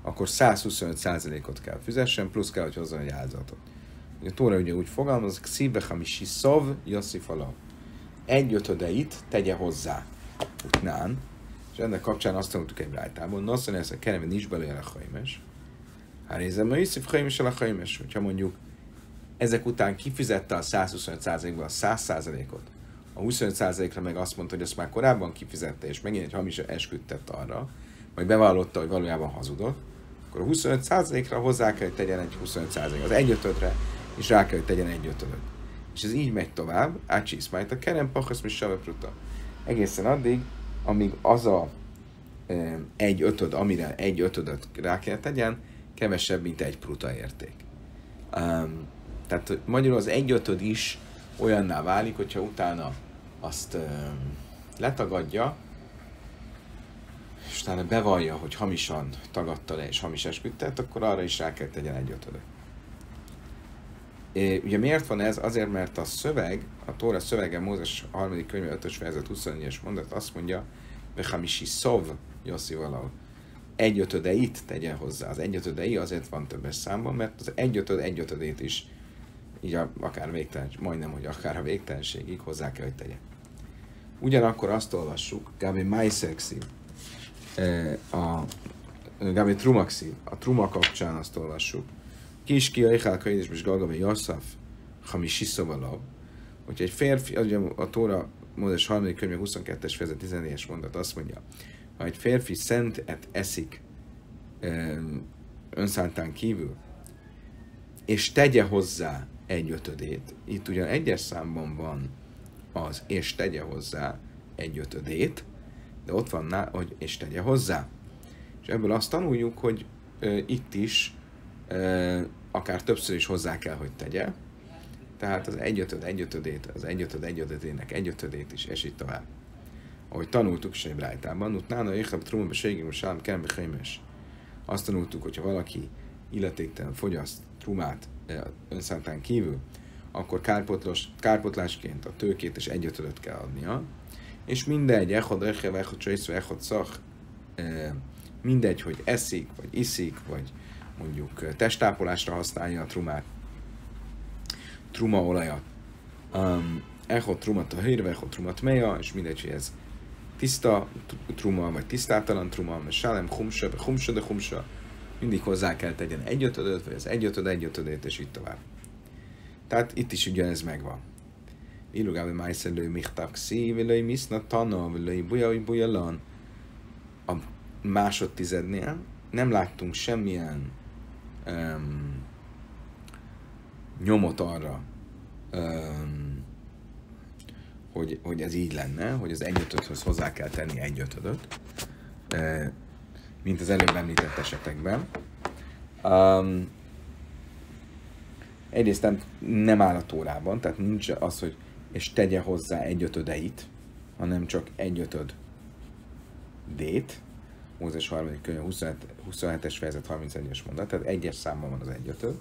akkor 125%-ot kell fizessen, plusz kell, hogy hozzon egy áldozatot. A Tóra ugye úgy fogalmaz, szíve hamisi szov, jasszifala. Egy ötödeit tegye hozzá. Utnán. És ennek kapcsán azt tanultuk egy rájtában, noszani ezt a kereme nincs belőle a hajmes. Hárézem a iszif hajmes a hajmes. Hogyha mondjuk ezek után kifizette a 125%-ból a 100%-ot, a 25%-ra meg azt mondta, hogy ezt már korábban kifizette, és megint egy hamis esküdtett arra, majd bevallotta, hogy valójában hazudott, akkor a 25%-ra hozzá kell, hogy tegyen egy 25%, az egyötödre, és rá kell, hogy tegyen egy ötödöt. És ez így megy tovább, ácsisz majd a kerem pachasz mi pruta. Egészen addig, amíg az a e, egy ötöd, amire egy ötödöt rá kell tegyen, kevesebb, mint egy pruta érték. Um, tehát magyarul az egy ötöd is olyanná válik, hogyha utána azt letagadja, és utána bevallja, hogy hamisan tagadta le és hamis esküdtet, akkor arra is rá kell tegyen egy ötödet. Ugye miért van ez? Azért, mert a szöveg, a Tóra szövege, Mózes 3. könyve 5. fejezet 24-es mondat azt mondja, Behamisi szov, Jossi valahol. Egyötödeit tegye hozzá. Az egyötödei azért van többes számban, mert az egyötöd egyötödét is így a, akár végtelen, majdnem, hogy akár a végtelenségig hozzá kell, hogy tegye. Ugyanakkor azt olvassuk, Gabi Maisexi, e, a Gabi Trumaxi, a Truma kapcsán azt olvassuk, Kis ki Eichel Kaidis és Galgavi Yosef, Hamisi Szovalov, hogyha egy férfi, ugye a Tóra Mózes 3. könyve 22-es fejezet 14-es mondat azt mondja, ha egy férfi szentet eszik önszántán kívül, és tegye hozzá egy ötödét, itt ugyan egyes számban van az, és tegye hozzá egy ötödét, de ott van, hogy és tegye hozzá. És ebből azt tanuljuk, hogy e, itt is e, akár többször is hozzá kell, hogy tegye. Tehát az egyötöd egyötödét, az egyötöd egyötödének egyötödét is, és így tovább. Ahogy tanultuk egy brájtában, utnána éhebb trumba ségim, sám kembe Azt tanultuk, hogyha valaki illetéktelen fogyaszt trumát önszántán kívül, akkor kárpotlásként a tőkét és egyötödöt kell adnia, és mindegy, echod echev, echod csajszve, echod szach, mindegy, hogy eszik, vagy iszik, vagy mondjuk testápolásra használja a trumát, trumaolajat. Um, echod trumat a hírve, echod trumat meja, és mindegy, hogy ez tiszta truma, vagy tisztátalan truma, mert sálem humsa, vagy humsa, de humsa, mindig hozzá kell tegyen egyötödöt, vagy az egyötöd egyötödét, és így tovább. Tehát itt is ugyanez megvan. Ilugábi májszelő mihtaxi, vilői miszna tana, vilői buja, bujalan. A másodtizednél nem láttunk semmilyen um, nyomot arra, um, hogy, hogy ez így lenne, hogy az egyötödhöz hozzá kell tenni egyötödöt, uh, mint az előbb említett esetekben. Um, egyrészt nem, nem áll a tórában, tehát nincs az, hogy és tegye hozzá egyötödeit, hanem csak egyötöd dét, Mózes 3. könyv 27, 27-es fejezet 31-es mondat, tehát egyes számban van az egyötöd.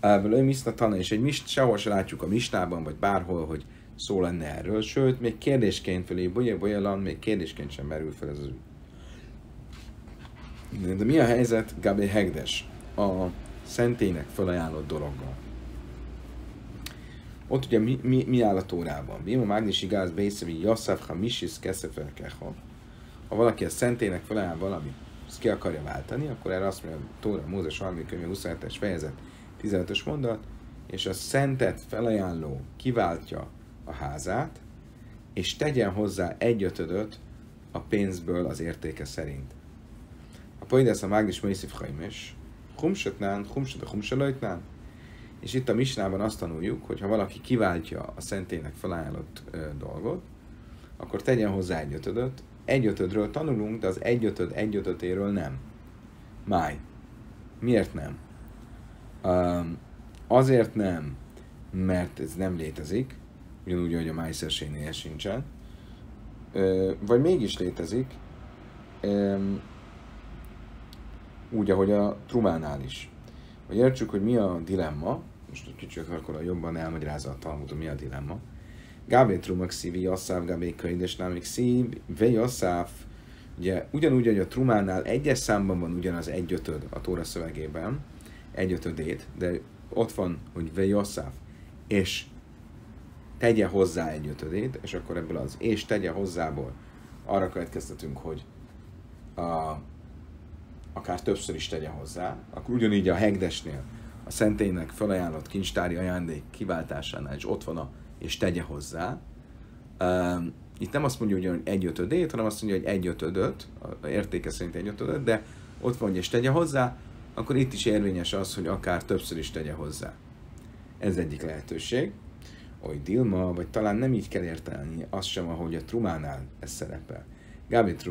Belőle Miszna Tana, és egy mist, sehol se látjuk a mistában, vagy bárhol, hogy szó lenne erről, sőt, még kérdésként felé, bolya bolyalan, még kérdésként sem merül fel ez az. De mi a helyzet Gabi Hegdes, a szentének felajánlott dologgal? Ott ugye mi, mi, mi áll a tórában? Mi a mágnisi gáz beiszevi Yosef Hamisis Keszefer Kecha. Ha valaki a szentének felajánl valamit, ezt ki akarja váltani, akkor erre azt mondja, Tóra Mózes 3. könyv 27-es fejezet 15-ös mondat, és a szentet felajánló kiváltja a házát, és tegyen hozzá egyötödöt a pénzből az értéke szerint. A poidesz a mágnis Maiszif Haimes, humsatnán, humsat a és itt a misnában azt tanuljuk, hogy ha valaki kiváltja a szentének felajánlott dolgot, akkor tegyen hozzá egyötödöt. Egyötödről tanulunk, de az egyötöd egyötötéről nem. Máj. Miért nem? Um, azért nem, mert ez nem létezik, ugyanúgy, hogy a májszersénél sincsen, ö, vagy mégis létezik, úgy, ahogy a Trumánál is. Hogy értsük, hogy mi a dilemma, most egy kicsit akkor jobban elmagyarázza a Talmud, mi a dilemma. Gábé Trumak szívi, Asszáv, Gábé Könyves, Námik szív, Vej Asszáv, ugye ugyanúgy, hogy a Trumánál egyes számban van ugyanaz egyötöd a Tóra szövegében, egyötödét, de ott van, hogy Vej Asszáv, és tegye hozzá egyötödét, és akkor ebből az és tegye hozzából arra következtetünk, hogy a, akár többször is tegye hozzá, akkor ugyanígy a hegdesnél a szentélynek felajánlott kincstári ajándék kiváltásánál is ott van a és tegye hozzá. Um, itt nem azt mondja, hogy egy ötödét, hanem azt mondja, hogy egy ötödöt, a értéke szerint egy ötödöt, de ott van, hogy és tegye hozzá, akkor itt is érvényes az, hogy akár többször is tegye hozzá. Ez egyik lehetőség. Oly Dilma, vagy talán nem így kell értelni, az sem, ahogy a Trumánál ez szerepel.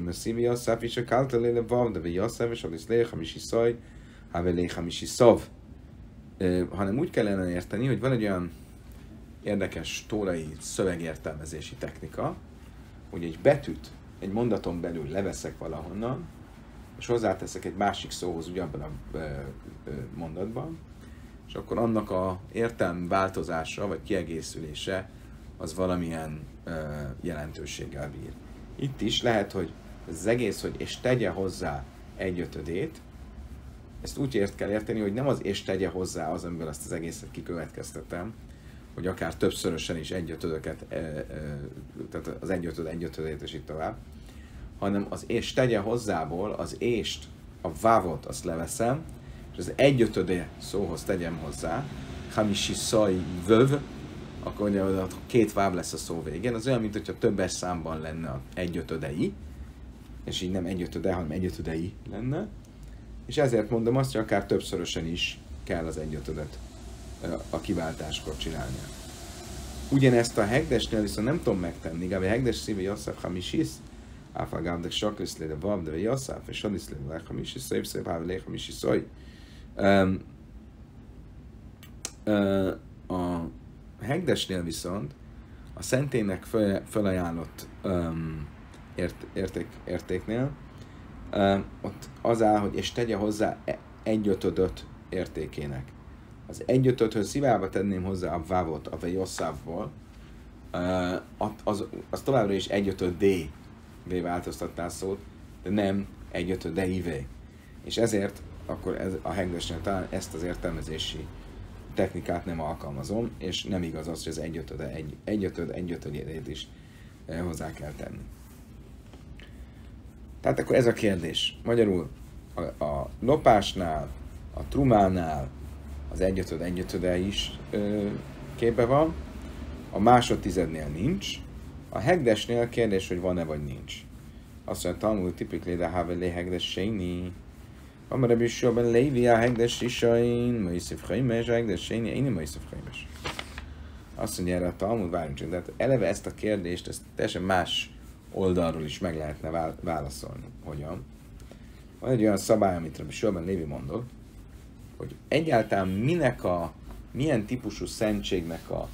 Szívi Yosef, és a Kaltaléle Vav, de Yosef, és a Liszléha Misi Haveléha Misi Szov hanem úgy kellene érteni, hogy van egy olyan érdekes tórai szövegértelmezési technika, hogy egy betűt egy mondaton belül leveszek valahonnan, és hozzáteszek egy másik szóhoz ugyanabban a mondatban, és akkor annak a értelmi változása vagy kiegészülése az valamilyen jelentőséggel bír. Itt is lehet, hogy az egész, hogy és tegye hozzá egyötödét, ezt úgy ért kell érteni, hogy nem az és tegye hozzá az, amiből ezt az egészet kikövetkeztetem, hogy akár többszörösen is egyötödöket, e, e, tehát az egyötöd egyötödét és itt tovább, hanem az és tegye hozzából az ést, a vávot azt leveszem, és az egyötödé szóhoz tegyem hozzá, hamisi szaj vöv, akkor ugye ott két váv lesz a szó végén, az olyan, mint hogyha többes számban lenne a egyötödei, és így nem egyötöde, hanem egyötödei lenne, és ezért mondom azt, hogy akár többszörösen is kell az egyötödet a kiváltáskor csinálnia. Ugyanezt a hegdesnél viszont nem tudom megtenni, Gábi hegdes szíve jasszaf hamisis, áfa gáb de saklis le de vav de jasszaf, és adis le le hamisis, szép szép háve le hamisis szoj. A hegdesnél viszont a szentének felajánlott um, ért, érték, értéknél uh, ott az áll, hogy és tegye hozzá e, egyötödöt értékének. Az egyötödhöz szívába tenném hozzá a vávot, a vejosszávból, uh, az, az továbbra is egyötöd D V változtattál szót, de nem egyötöd D IV. És ezért akkor ez, a hegdesnél talán ezt az értelmezési technikát nem alkalmazom, és nem igaz az, hogy az egyötöd, egy, egyötöd, egyötödjét is eh, hozzá kell tenni. Tehát akkor ez a kérdés. Magyarul a, a lopásnál, a trumánál az egyötöd, egyötöde is ö, képbe van, a másodtizednél nincs, a hegdesnél kérdés, hogy van-e vagy nincs. Azt mondja, tanul tipikli, de have le hegdes séni. Amar Rabbi Yeshua ben Levi a hegdes isain, Moisef Chaimes, a hegdes séni, én Moisef Chaimes. Azt mondja erre a Talmud, várjunk csak, hát eleve ezt a kérdést, ezt teljesen más oldalról is meg lehetne válaszolni. Hogyan? Van egy olyan szabály, amit Rabbi Yeshua ben Levi mondott, hogy egyáltalán minek a, milyen típusú szentségnek a,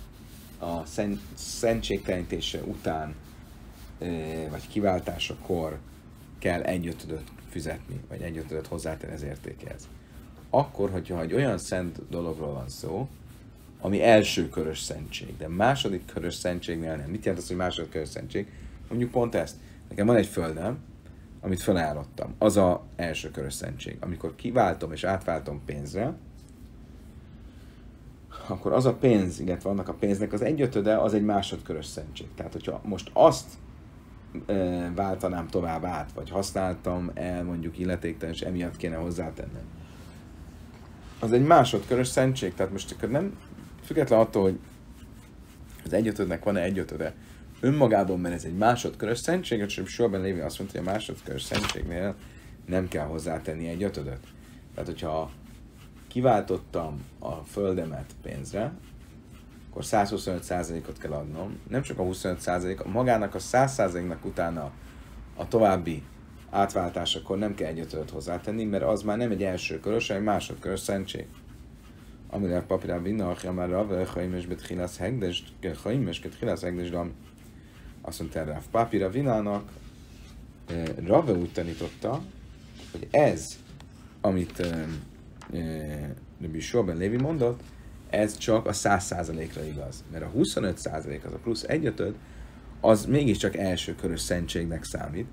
a szent, szentségtelenítése után, vagy kiváltásakor kell egyötödöt fizetni, vagy egyötödöt hozzátenni az értékehez. Akkor, hogyha egy olyan szent dologról van szó, ami első körös szentség, de második körös szentségnél nem. Mit jelent az, hogy második körös szentség? Mondjuk pont ezt. Nekem van egy földem, amit felajánlottam. Az a első körös szentség. Amikor kiváltom és átváltom pénzre, akkor az a pénz, illetve annak a pénznek az egyötöde, az egy másodkörös szentség. Tehát, hogyha most azt váltanám tovább át, vagy használtam el mondjuk illetéktelen, és emiatt kéne hozzátennem, az egy másodkörös szentség. Tehát most akkor nem, független attól, hogy az egyötödnek van-e egyötöde, önmagában, mert ez egy másodkörös szentség, és sorban lévő azt mondta, hogy a másodkörös szentségnél nem kell hozzátenni egy ötödöt. Tehát, hogyha kiváltottam a földemet pénzre, akkor 125%-ot kell adnom. Nem csak a 25%, a magának a 100%-nak utána a további átváltásakor nem kell egy ötöt hozzátenni, mert az már nem egy első körös, hanem egy másodkörös szentség. Amire a papírán vinna, ha már rave, haimes betchilász hegdes, haimes betchilász hegdes, de azt mondta erre a papíra vinának, Rave úgy tanította, hogy ez, amit Rabbi Sorben Lévi mondott, ez csak a 100%-ra igaz. Mert a 25% az a plusz egyötöd, az mégiscsak első körös szentségnek számít,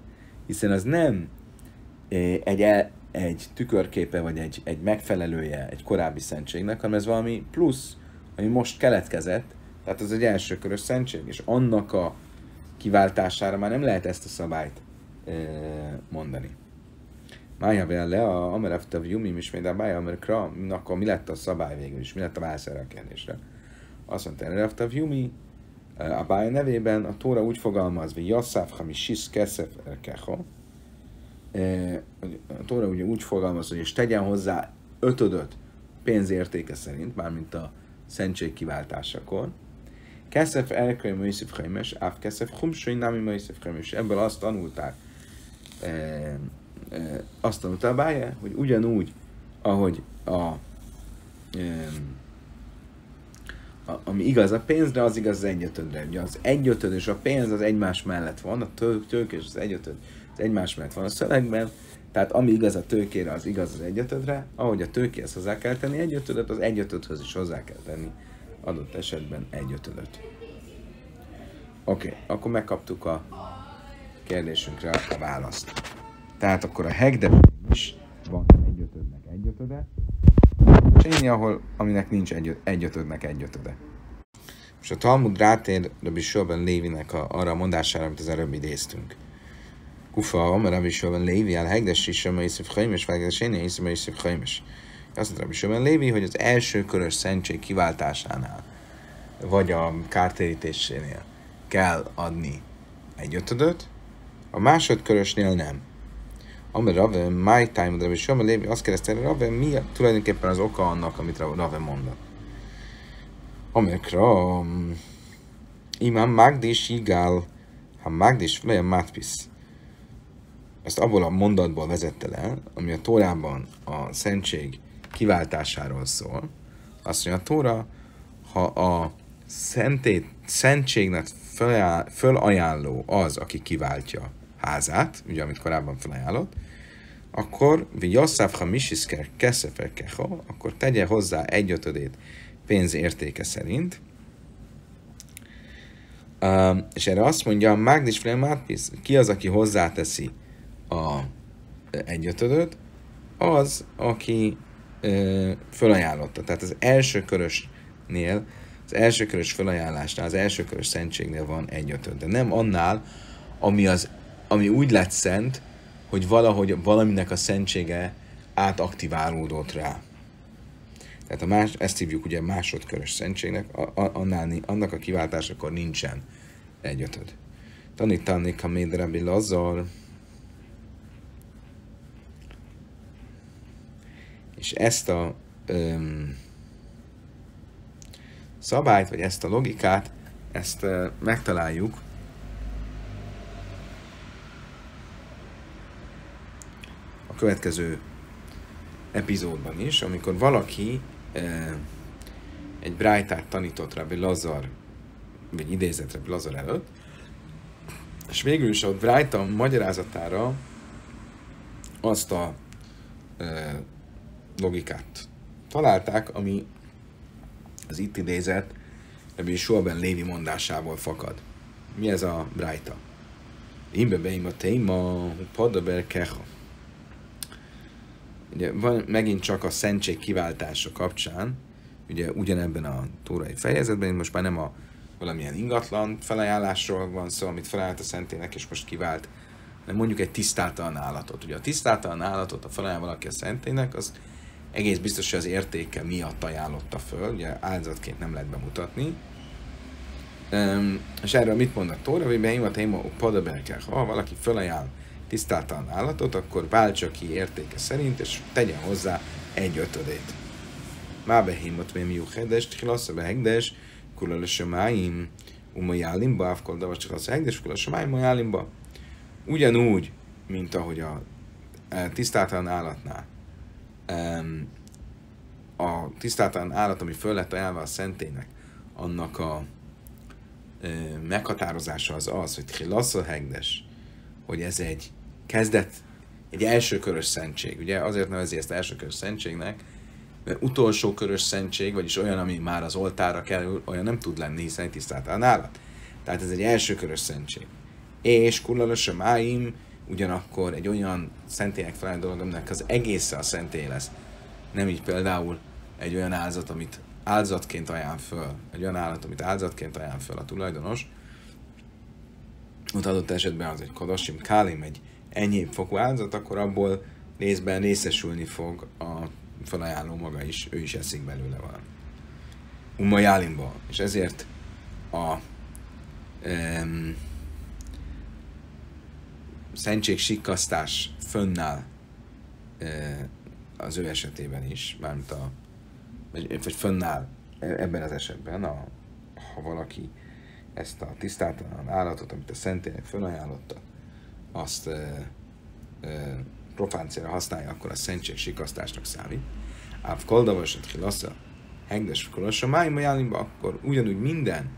hiszen az nem egy, el, egy tükörképe, vagy egy, egy megfelelője egy korábbi szentségnek, hanem ez valami plusz, ami most keletkezett, tehát ez egy első körös szentség, és annak a kiváltására már nem lehet ezt a szabályt mondani. Mája vele a Amereftav Jumi is még a Mája Amerekra, akkor mi lett a szabály végül is, mi lett a válasz erre a kérdésre? Azt mondta, Amereftav Jumi, a Bája nevében a Tóra úgy fogalmaz, hogy Yassaf Hamisis Keszef Erkecho, a Tóra ugye úgy fogalmaz, hogy és tegyen hozzá ötödöt pénzértéke szerint, mármint a szentség kiváltásakor, Keszef elkönyv Moisef Haimes, Áv Keszef Humsai Nami Moisef Haimes. Ebből azt tanulták, e, e, azt tanulta Báje, hogy ugyanúgy, ahogy a, a, ami igaz a pénzre, az igaz az egyötödre. Ugye az egyötöd és a pénz az egymás mellett van, a tők, és az egyötöd az egymás mellett van a szövegben, tehát ami igaz a tőkére, az igaz az egyötödre, ahogy a tőkéhez hozzá kell tenni egyötödet, az egyötödhöz is hozzá kell tenni adott esetben egyötödöt. Oké, okay, akkor megkaptuk a kérdésünkre a választ. Tehát akkor a hegde is van egyötödnek egyötöde, és ahol, aminek nincs egy, egyötödnek egyötöde. És a Talmud rátér Rabbi Shulban Lévinek a, arra a mondására, amit az előbb idéztünk. Kufa, mert Rabbi Shulban Lévi, el hegdes is, amely iszif chaimes, vágás én iszif iszif chaimes. Azt mondta Rabbi Shulban Lévi, hogy az első körös szentség kiváltásánál, vagy a kártérítésénél kell adni egy ötödöt, a másodkörösnél nem. Amir Rave, my time, de Shama Lévi azt kérdezte, Rave, mi tulajdonképpen az oka annak, amit Rave mondott? Amikra Imám Magdis Igál, ha Magdis Fleja Matpis. Ezt abból a mondatból vezette le, ami a Tórában a szentség kiváltásáról szól. Azt mondja, a Tóra, ha a szentét, szentségnek fölajánló az, aki kiváltja házát, ugye amit korábban felajánlott, akkor Yossaf Hamishisker Keszefer Kecha, akkor tegye hozzá egyötödét pénz értéke szerint. És erre azt mondja, Magdis Flemátpis, ki az, aki hozzáteszi a egyötödöt, az, aki uh, fölajánlotta. Tehát az első körösnél, az első körös fölajánlásnál, az első körös szentségnél van egyötöd. De nem annál, ami, az, ami úgy lett szent, hogy valahogy valaminek a szentsége átaktiválódott rá. Tehát a más, ezt hívjuk ugye másodkörös szentségnek, a, a, annál, annak a kiváltásakor nincsen egyötöd. Tanítani Kaméd Rabbi Lazar, és ezt a öm, szabályt, vagy ezt a logikát, ezt ö, megtaláljuk következő epizódban is, amikor valaki e, egy brájtát tanított Rabbi Lazar, vagy idézett Rabbi Lazar előtt, és végül is ott Brájta magyarázatára azt a e, logikát találták, ami az itt idézett Rabbi Suaben Lévi mondásából fakad. Mi ez a Brájta? Imbe beim a téma, padaber kecha. Ugye van megint csak a szentség kiváltása kapcsán, ugye ugyanebben a tórai fejezetben, most már nem a valamilyen ingatlan felajánlásról van szó, amit felállt a szentének, és most kivált, hanem mondjuk egy tisztátalan állatot. Ugye a tisztátalan állatot, a felajánl valaki a szentének, az egész biztos, hogy az értéke miatt ajánlotta föl, ugye áldozatként nem lehet bemutatni. Um, és erről mit mond a Tóra, hogy beim a téma ha valaki felajánl tisztáltalan állatot, akkor váltsa ki értéke szerint, és tegyen hozzá egy ötödét. Má behímot mi miú hedes, tchilasz be hegdes, kula le semáim, uma jálimba, afkol davas tchilasz hegdes, kula semáim, uma jálimba. Ugyanúgy, mint ahogy a e, tisztáltalan állatnál a tisztáltalan állat, ami föl lett ajánlva a szentének, annak a e, meghatározása az az, hogy tchilasz hegdes, hogy ez egy kezdett egy első körös szentség. Ugye azért nevezi ezt első körös szentségnek, mert utolsó körös szentség, vagyis olyan, ami már az oltára kerül, olyan nem tud lenni, hiszen egy tisztáltalan állat. Tehát ez egy első körös szentség. És kullalos a máim ugyanakkor egy olyan szentélyek felel dolog, aminek az egésze a szentély lesz. Nem így például egy olyan áldozat, amit áldozatként ajánl föl, egy olyan állat, amit áldozatként ajánl föl a tulajdonos, ott adott esetben az egy kodosim kálim, egy enyhébb fokú áldozat, akkor abból részben részesülni fog a felajánló maga is, ő is eszik belőle valami. Umma Jálimba, és ezért a um, szentség sikkasztás fönnáll uh, az ő esetében is, mármint a, vagy, vagy fönnáll ebben az esetben, a, ha valaki ezt a tisztátalan állatot, amit a szentének fölajánlotta, azt e, e, profán célra használja, akkor a szentség sikasztásnak számít. Áv koldavasat hilasza hegdes kolos a májma akkor ugyanúgy minden,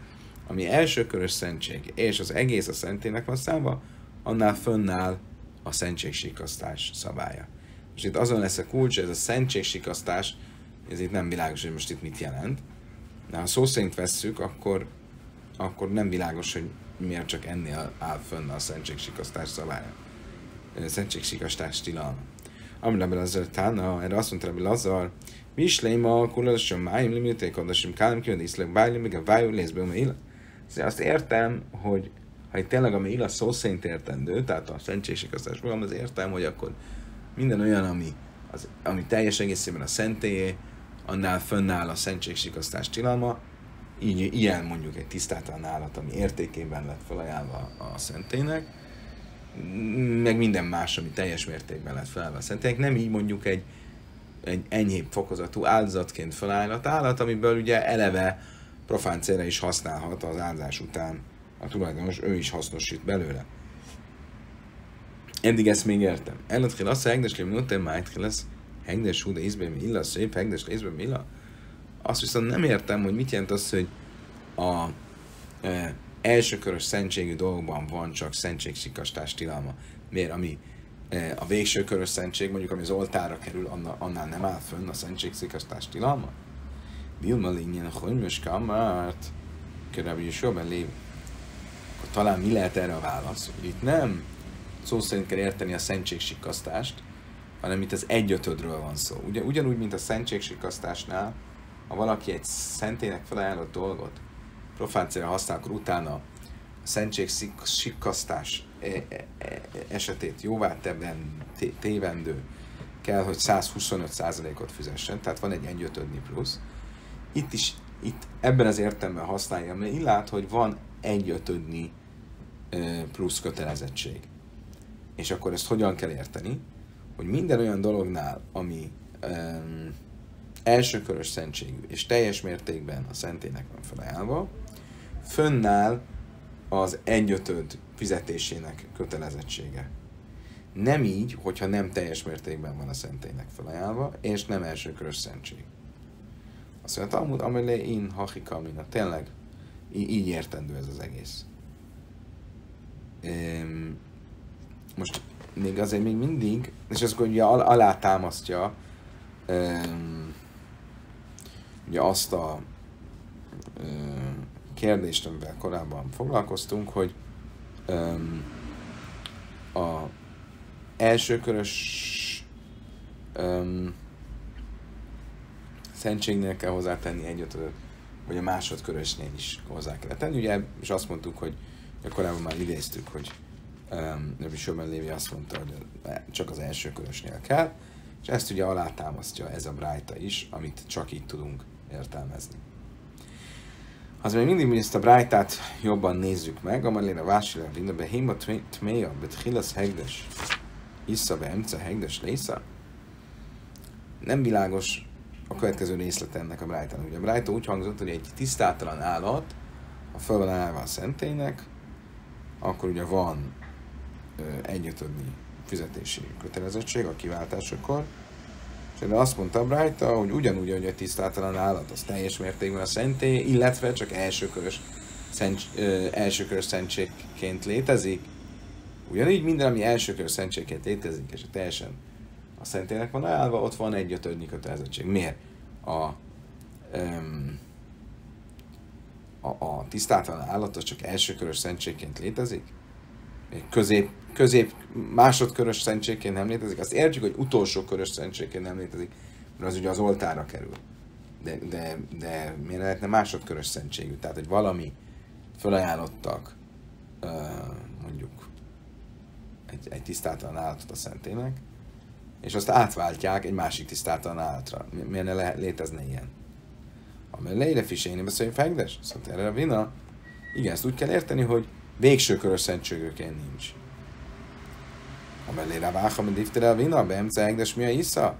ami első körös szentség, és az egész a szentének van számva, annál fönnáll a szentségsikasztás szabálya. És itt azon lesz a kulcs, ez a szentségsikasztás, ez itt nem világos, hogy most itt mit jelent. De ha szó szerint vesszük, akkor, akkor nem világos, hogy miért csak ennél áll fönn a szentségsikasztás szabálya. Szentségsikasztás tilalma. Amire Lazar Tána, erre azt mondta Rabbi Lazar, Misléma, kulassom, májim, limiték, adasim, kálim, kijön, iszlek, bájlim, még a vájú, lézbe, élet. Azt értem, hogy ha itt tényleg a Meila szó szerint értendő, tehát a szentségsikasztás magam, az értem, hogy akkor minden olyan, ami, az, ami teljes egészében a szentélyé, annál fönnáll a szentségsikasztás tilalma, így, ilyen mondjuk egy tisztátalan állat, ami értékében lett felajánlva a szentélynek, meg minden más, ami teljes mértékben lett felajánlva a szentélynek, nem így mondjuk egy, egy enyhébb fokozatú áldozatként felállott állat, amiből ugye eleve profán célra is használhat az áldás után a tulajdonos, ő is hasznosít belőle. Eddig ezt még értem. Ellatkél azt, hegdes lém nutem májt lesz, hegdes hú, de ízbe mi illa, szép, hegdes mi illa. Azt viszont nem értem, hogy mit jelent az, hogy a e, elsőkörös szentségű dolgokban van csak szentségsikastás tilalma. Miért? Ami e, a végső körös szentség, mondjuk ami az oltára kerül, annál, annál nem áll fönn a szentségsikastás tilalma? Vilma lényen, hogy most kamárt, körülbelül lév. Akkor talán mi lehet erre a válasz? Hogy itt nem szó szerint kell érteni a szentségsikasztást, hanem itt az egyötödről van szó. Ugye, ugyanúgy, mint a szentségsikasztásnál, ha valaki egy szentének felajánlott dolgot profán célra használ, akkor utána a szentségsikasztás e, e, e, esetét jóvá tebben tévendő kell, hogy 125%-ot fizessen, tehát van egy egyötödni plusz. Itt is, itt ebben az értelemben használja, mert illát, hogy van egyötödni plusz kötelezettség. És akkor ezt hogyan kell érteni? Hogy minden olyan dolognál, ami um, elsőkörös szentségű és teljes mértékben a szentének van felajánlva, fönnáll az egyötöd fizetésének kötelezettsége. Nem így, hogyha nem teljes mértékben van a szentének felajánlva, és nem elsőkörös szentség. Azt mondja, Talmud, amelé in hachika mina. Tényleg, így értendő ez az egész. Most még azért még mindig, és ez ugye al- alátámasztja ugye azt a um, kérdést, amivel korábban foglalkoztunk, hogy um, a elsőkörös um, szentségnél kell hozzátenni egy vagy a másodkörösnél is hozzá kell tenni. Ugye, és azt mondtuk, hogy korábban már idéztük, hogy Rabbi Shimon Lévi azt mondta, hogy csak az első körösnél kell, és ezt ugye alátámasztja ez a brájta is, amit csak így tudunk értelmezni. Az még mindig, hogy ezt a brájtát jobban nézzük meg, a vásárló vinda be héma tméja, betchilasz hegdes, issza be emce hegdes lésza. Nem világos a következő részlet ennek a brájtának. Ugye a brájta úgy hangzott, hogy egy tisztátalan állat, ha föl van állva a szentélynek, akkor ugye van egyötödni fizetési kötelezettség a kiváltásakor, de azt mondta rajta, hogy ugyanúgy, hogy a tisztátalan állat, az teljes mértékben a szentély, illetve csak elsőkörös, szent, elsőkörös szentségként létezik, ugyanígy minden, ami elsőkörös szentségként létezik, és teljesen a szentélynek van állva, ott van egy ötödnyi kötelezettség. Miért? A, um, a, a tisztátalan állat az csak elsőkörös szentségként létezik? közép, közép másodkörös szentségként nem létezik, azt értjük, hogy utolsó körös szentségként nem létezik, mert az ugye az oltára kerül. De, de, de miért lehetne másodkörös szentségű? Tehát, hogy valami felajánlottak mondjuk egy, egy tisztátalan állatot a szentének, és azt átváltják egy másik tisztátalan állatra. Miért ne lehet, létezne ilyen? Amely leire fiséni beszélni fegdes? Szóval erre a vina. Igen, ezt úgy kell érteni, hogy végső körös szentségőként nincs. Váha, mint iftere a vina, beemce egdes mi a isza?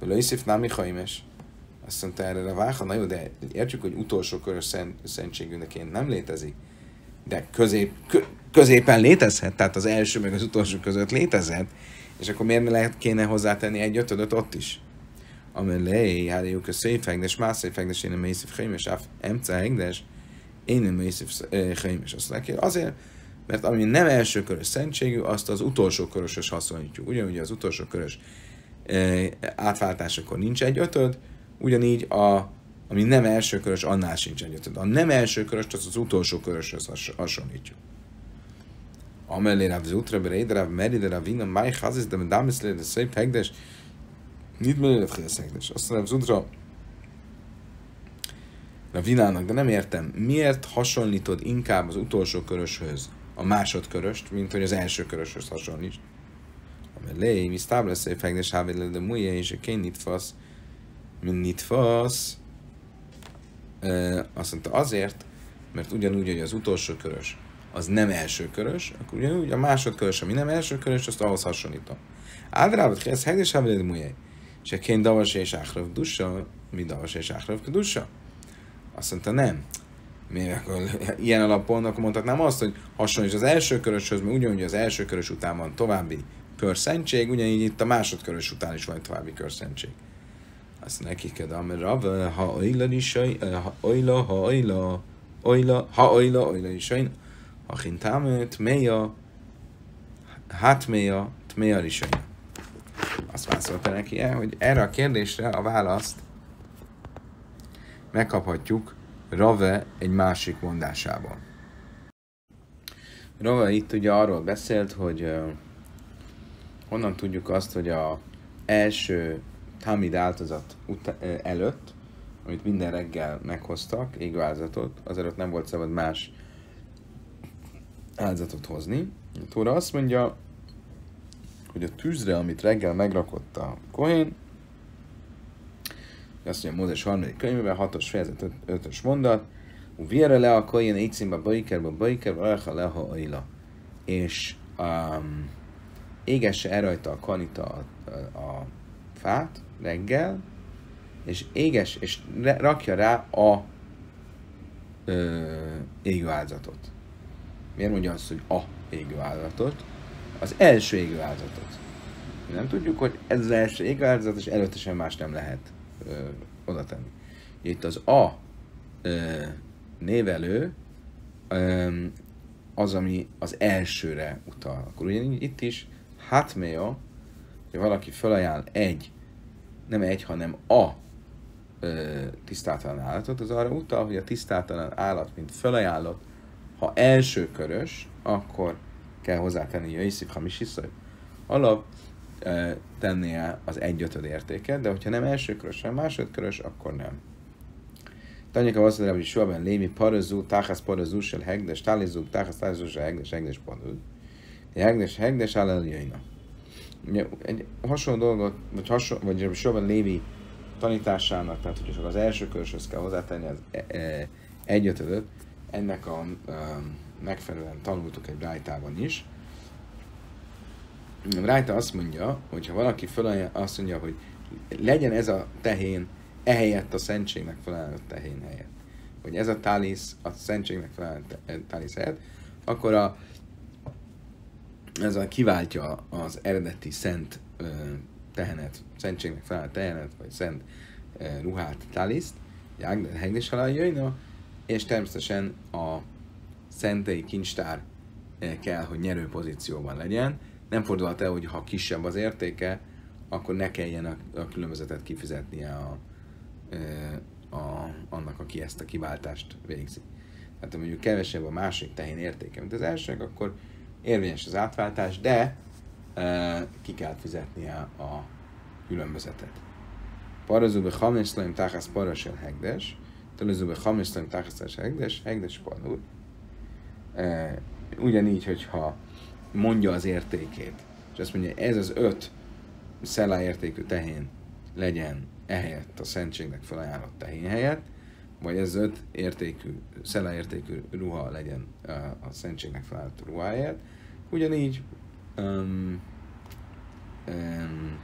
Vele iszif námi haimes. Azt mondta erre a váha, na jó, de értjük, hogy utolsó körös szent, szentségűneként nem létezik, de közép, kö, középen létezhet, tehát az első meg az utolsó között létezhet, és akkor miért lehet kéne hozzátenni egy ötödöt ott is? amelé, jók a szép hegdes, más szép hegdes, én a mészív hajmes, emce hegdes, én a mészív hajmes. Azt mondják, azért, mert ami nem első körös szentségű, azt az utolsó köröshöz hasonlítjuk. Ugyanúgy az utolsó körös e, átváltásakor nincs egy ötöd, ugyanígy a, ami nem első körös, annál sincs egy ötöd. A nem első körös, az az utolsó köröshöz hasonlítjuk. Amelé Rav Zutra, Bereid Rav Merida, Rav Vina, Mai Chazis, de Medamis de Szép Hegdes, Nit Félsz Hegdes. Azt Rav Zutra, Rav Vinának, de nem értem, miért hasonlítod inkább az utolsó köröshöz a másodköröst, mint hogy az első köröshöz hasonlíts? Amelé, mi stábla Szép Hegdes, Hávédle, de Mújja, és a Kén Nitfasz, mint Nitfasz, azt mondta azért, mert ugyanúgy, hogy az utolsó körös az nem első körös, akkor ugyanúgy a másodkörös, ami nem első körös, azt ahhoz hasonlítom. Ádrábat ez hegdes haveled mujjai. Se kén davas és áhrav dussa, mi davas és áhrav dussa. Azt mondta, nem. Akkor ilyen alapon, akkor mondhatnám azt, hogy hasonlít az első köröshöz, mert ugyanúgy az első körös után van további körszentség, ugyanígy itt a másodkörös után is van további körszentség. Azt neki kell, mert Rav, ha oila is, ha oila, ha oila, oila, ha oila, oila is, Achin támő, tméja, hátméja, tméja risanya. Azt válaszolta neki hogy erre a kérdésre a választ megkaphatjuk Rave egy másik mondásában. Rave itt ugye arról beszélt, hogy uh, honnan tudjuk azt, hogy a első Tamid áltozat ut- előtt, amit minden reggel meghoztak, égváltozatot, azelőtt nem volt szabad más áldozatot hozni. Tóra azt mondja, hogy a tűzre, amit reggel megrakott a Kohén, azt mondja Mózes harmadik könyvében, hatos fejezet, ötös mondat, Viera le a Kohén, egy színbe baikerbe, baikerbe, alha leha aila. És um, égesse el rajta a kanita a, a, a fát reggel, és éges, és rakja rá a ö, égő áldozatot. Miért mondja azt, hogy a égő áldozatot? Az első égő áldozatot. Nem tudjuk, hogy ez az első égő áldozat, és előtte sem más nem lehet ö, oda tenni. Itt az a ö, névelő ö, az, ami az elsőre utal. Akkor ugyanígy itt is hátméja, hogy valaki felajánl egy, nem egy, hanem a ö, tisztátalan állatot, az arra utal, hogy a tisztátalan állat, mint felajánlott, ha első körös, akkor kell hozzátenni Jöjszív Hamisiszaj alap tennie az egyötöd értéket, de hogyha nem első körös, hanem másodkörös, akkor nem. Tanyika mondja, hogy soha lémi parazú, táhász parazú, sel hegdes, tálizú, táhász tálizú, sel hegdes, hegdes parazú. Hegdes, hegdes, álleljaina. Egy hasonló dolgot, vagy, hasonló, vagy soha lévi tanításának, tehát hogy csak az első köröshöz kell hozzátenni az e, e, egyötödöt, ennek a, a megfelelően tanultuk egy rájtában is. Rájta azt mondja, hogy ha valaki föl azt mondja, hogy legyen ez a tehén ehelyett a szentségnek felajánlott tehén helyett, hogy ez a tálisz a szentségnek felajánlott tálisz helyett, akkor a, ez a kiváltja az eredeti szent ö, tehenet, szentségnek felajánlott tehenet, vagy szent ö, ruhát, táliszt, alá jöjjön, és természetesen a szentei kincstár eh, kell, hogy nyerő pozícióban legyen. Nem fordulhat el, hogy ha kisebb az értéke, akkor ne kelljen a, a különbözetet kifizetnie a, a, annak, aki ezt a kiváltást végzi. Tehát mondjuk kevesebb a másik tehén értéke, mint az első, akkor érvényes az átváltás, de e, ki kell fizetnie a különbözetet. Parazóbe Hameszlaim Táhász Parasel Hegdes, Tölözőbe Hamisztaim Táhasztás Hegdes, Hegdes Panur. E, ugyanígy, hogyha mondja az értékét, és azt mondja, ez az öt szellá értékű tehén legyen ehelyett a szentségnek felajánlott tehén helyett, vagy ez öt értékű, szellá értékű ruha legyen a szentségnek ruha helyett. Ugyanígy um, um,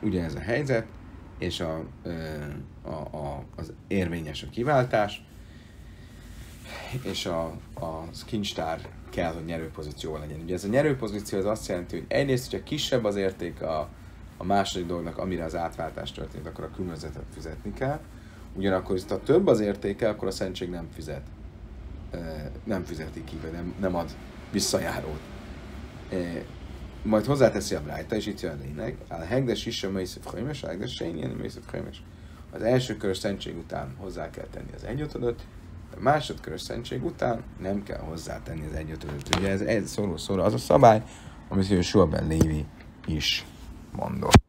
ugyanez a helyzet, és a, a, a, az érvényes a kiváltás, és a, a kincstár kell, hogy nyerőpozícióval legyen. Ugye ez a nyerőpozíció az azt jelenti, hogy egyrészt, hogyha kisebb az érték a, a második dolognak, amire az átváltás történt, akkor a különbözetet fizetni kell. Ugyanakkor, ha több az értéke, akkor a szentség nem fizet. Nem fizeti ki, vagy nem, nem ad visszajárót. Majd hozzáteszi a brájta, és itt jön a lényeg. A hegdes is Meiszef Hajmes, a hegdes Meiszef Hajmes. Az első körös szentség után hozzá kell tenni az egyötödöt, a másodkörös szentség után nem kell hozzátenni az egyötödöt. Ugye ez, ez szorul szorul az a szabály, amit Jósua Ben Lévi is mondott.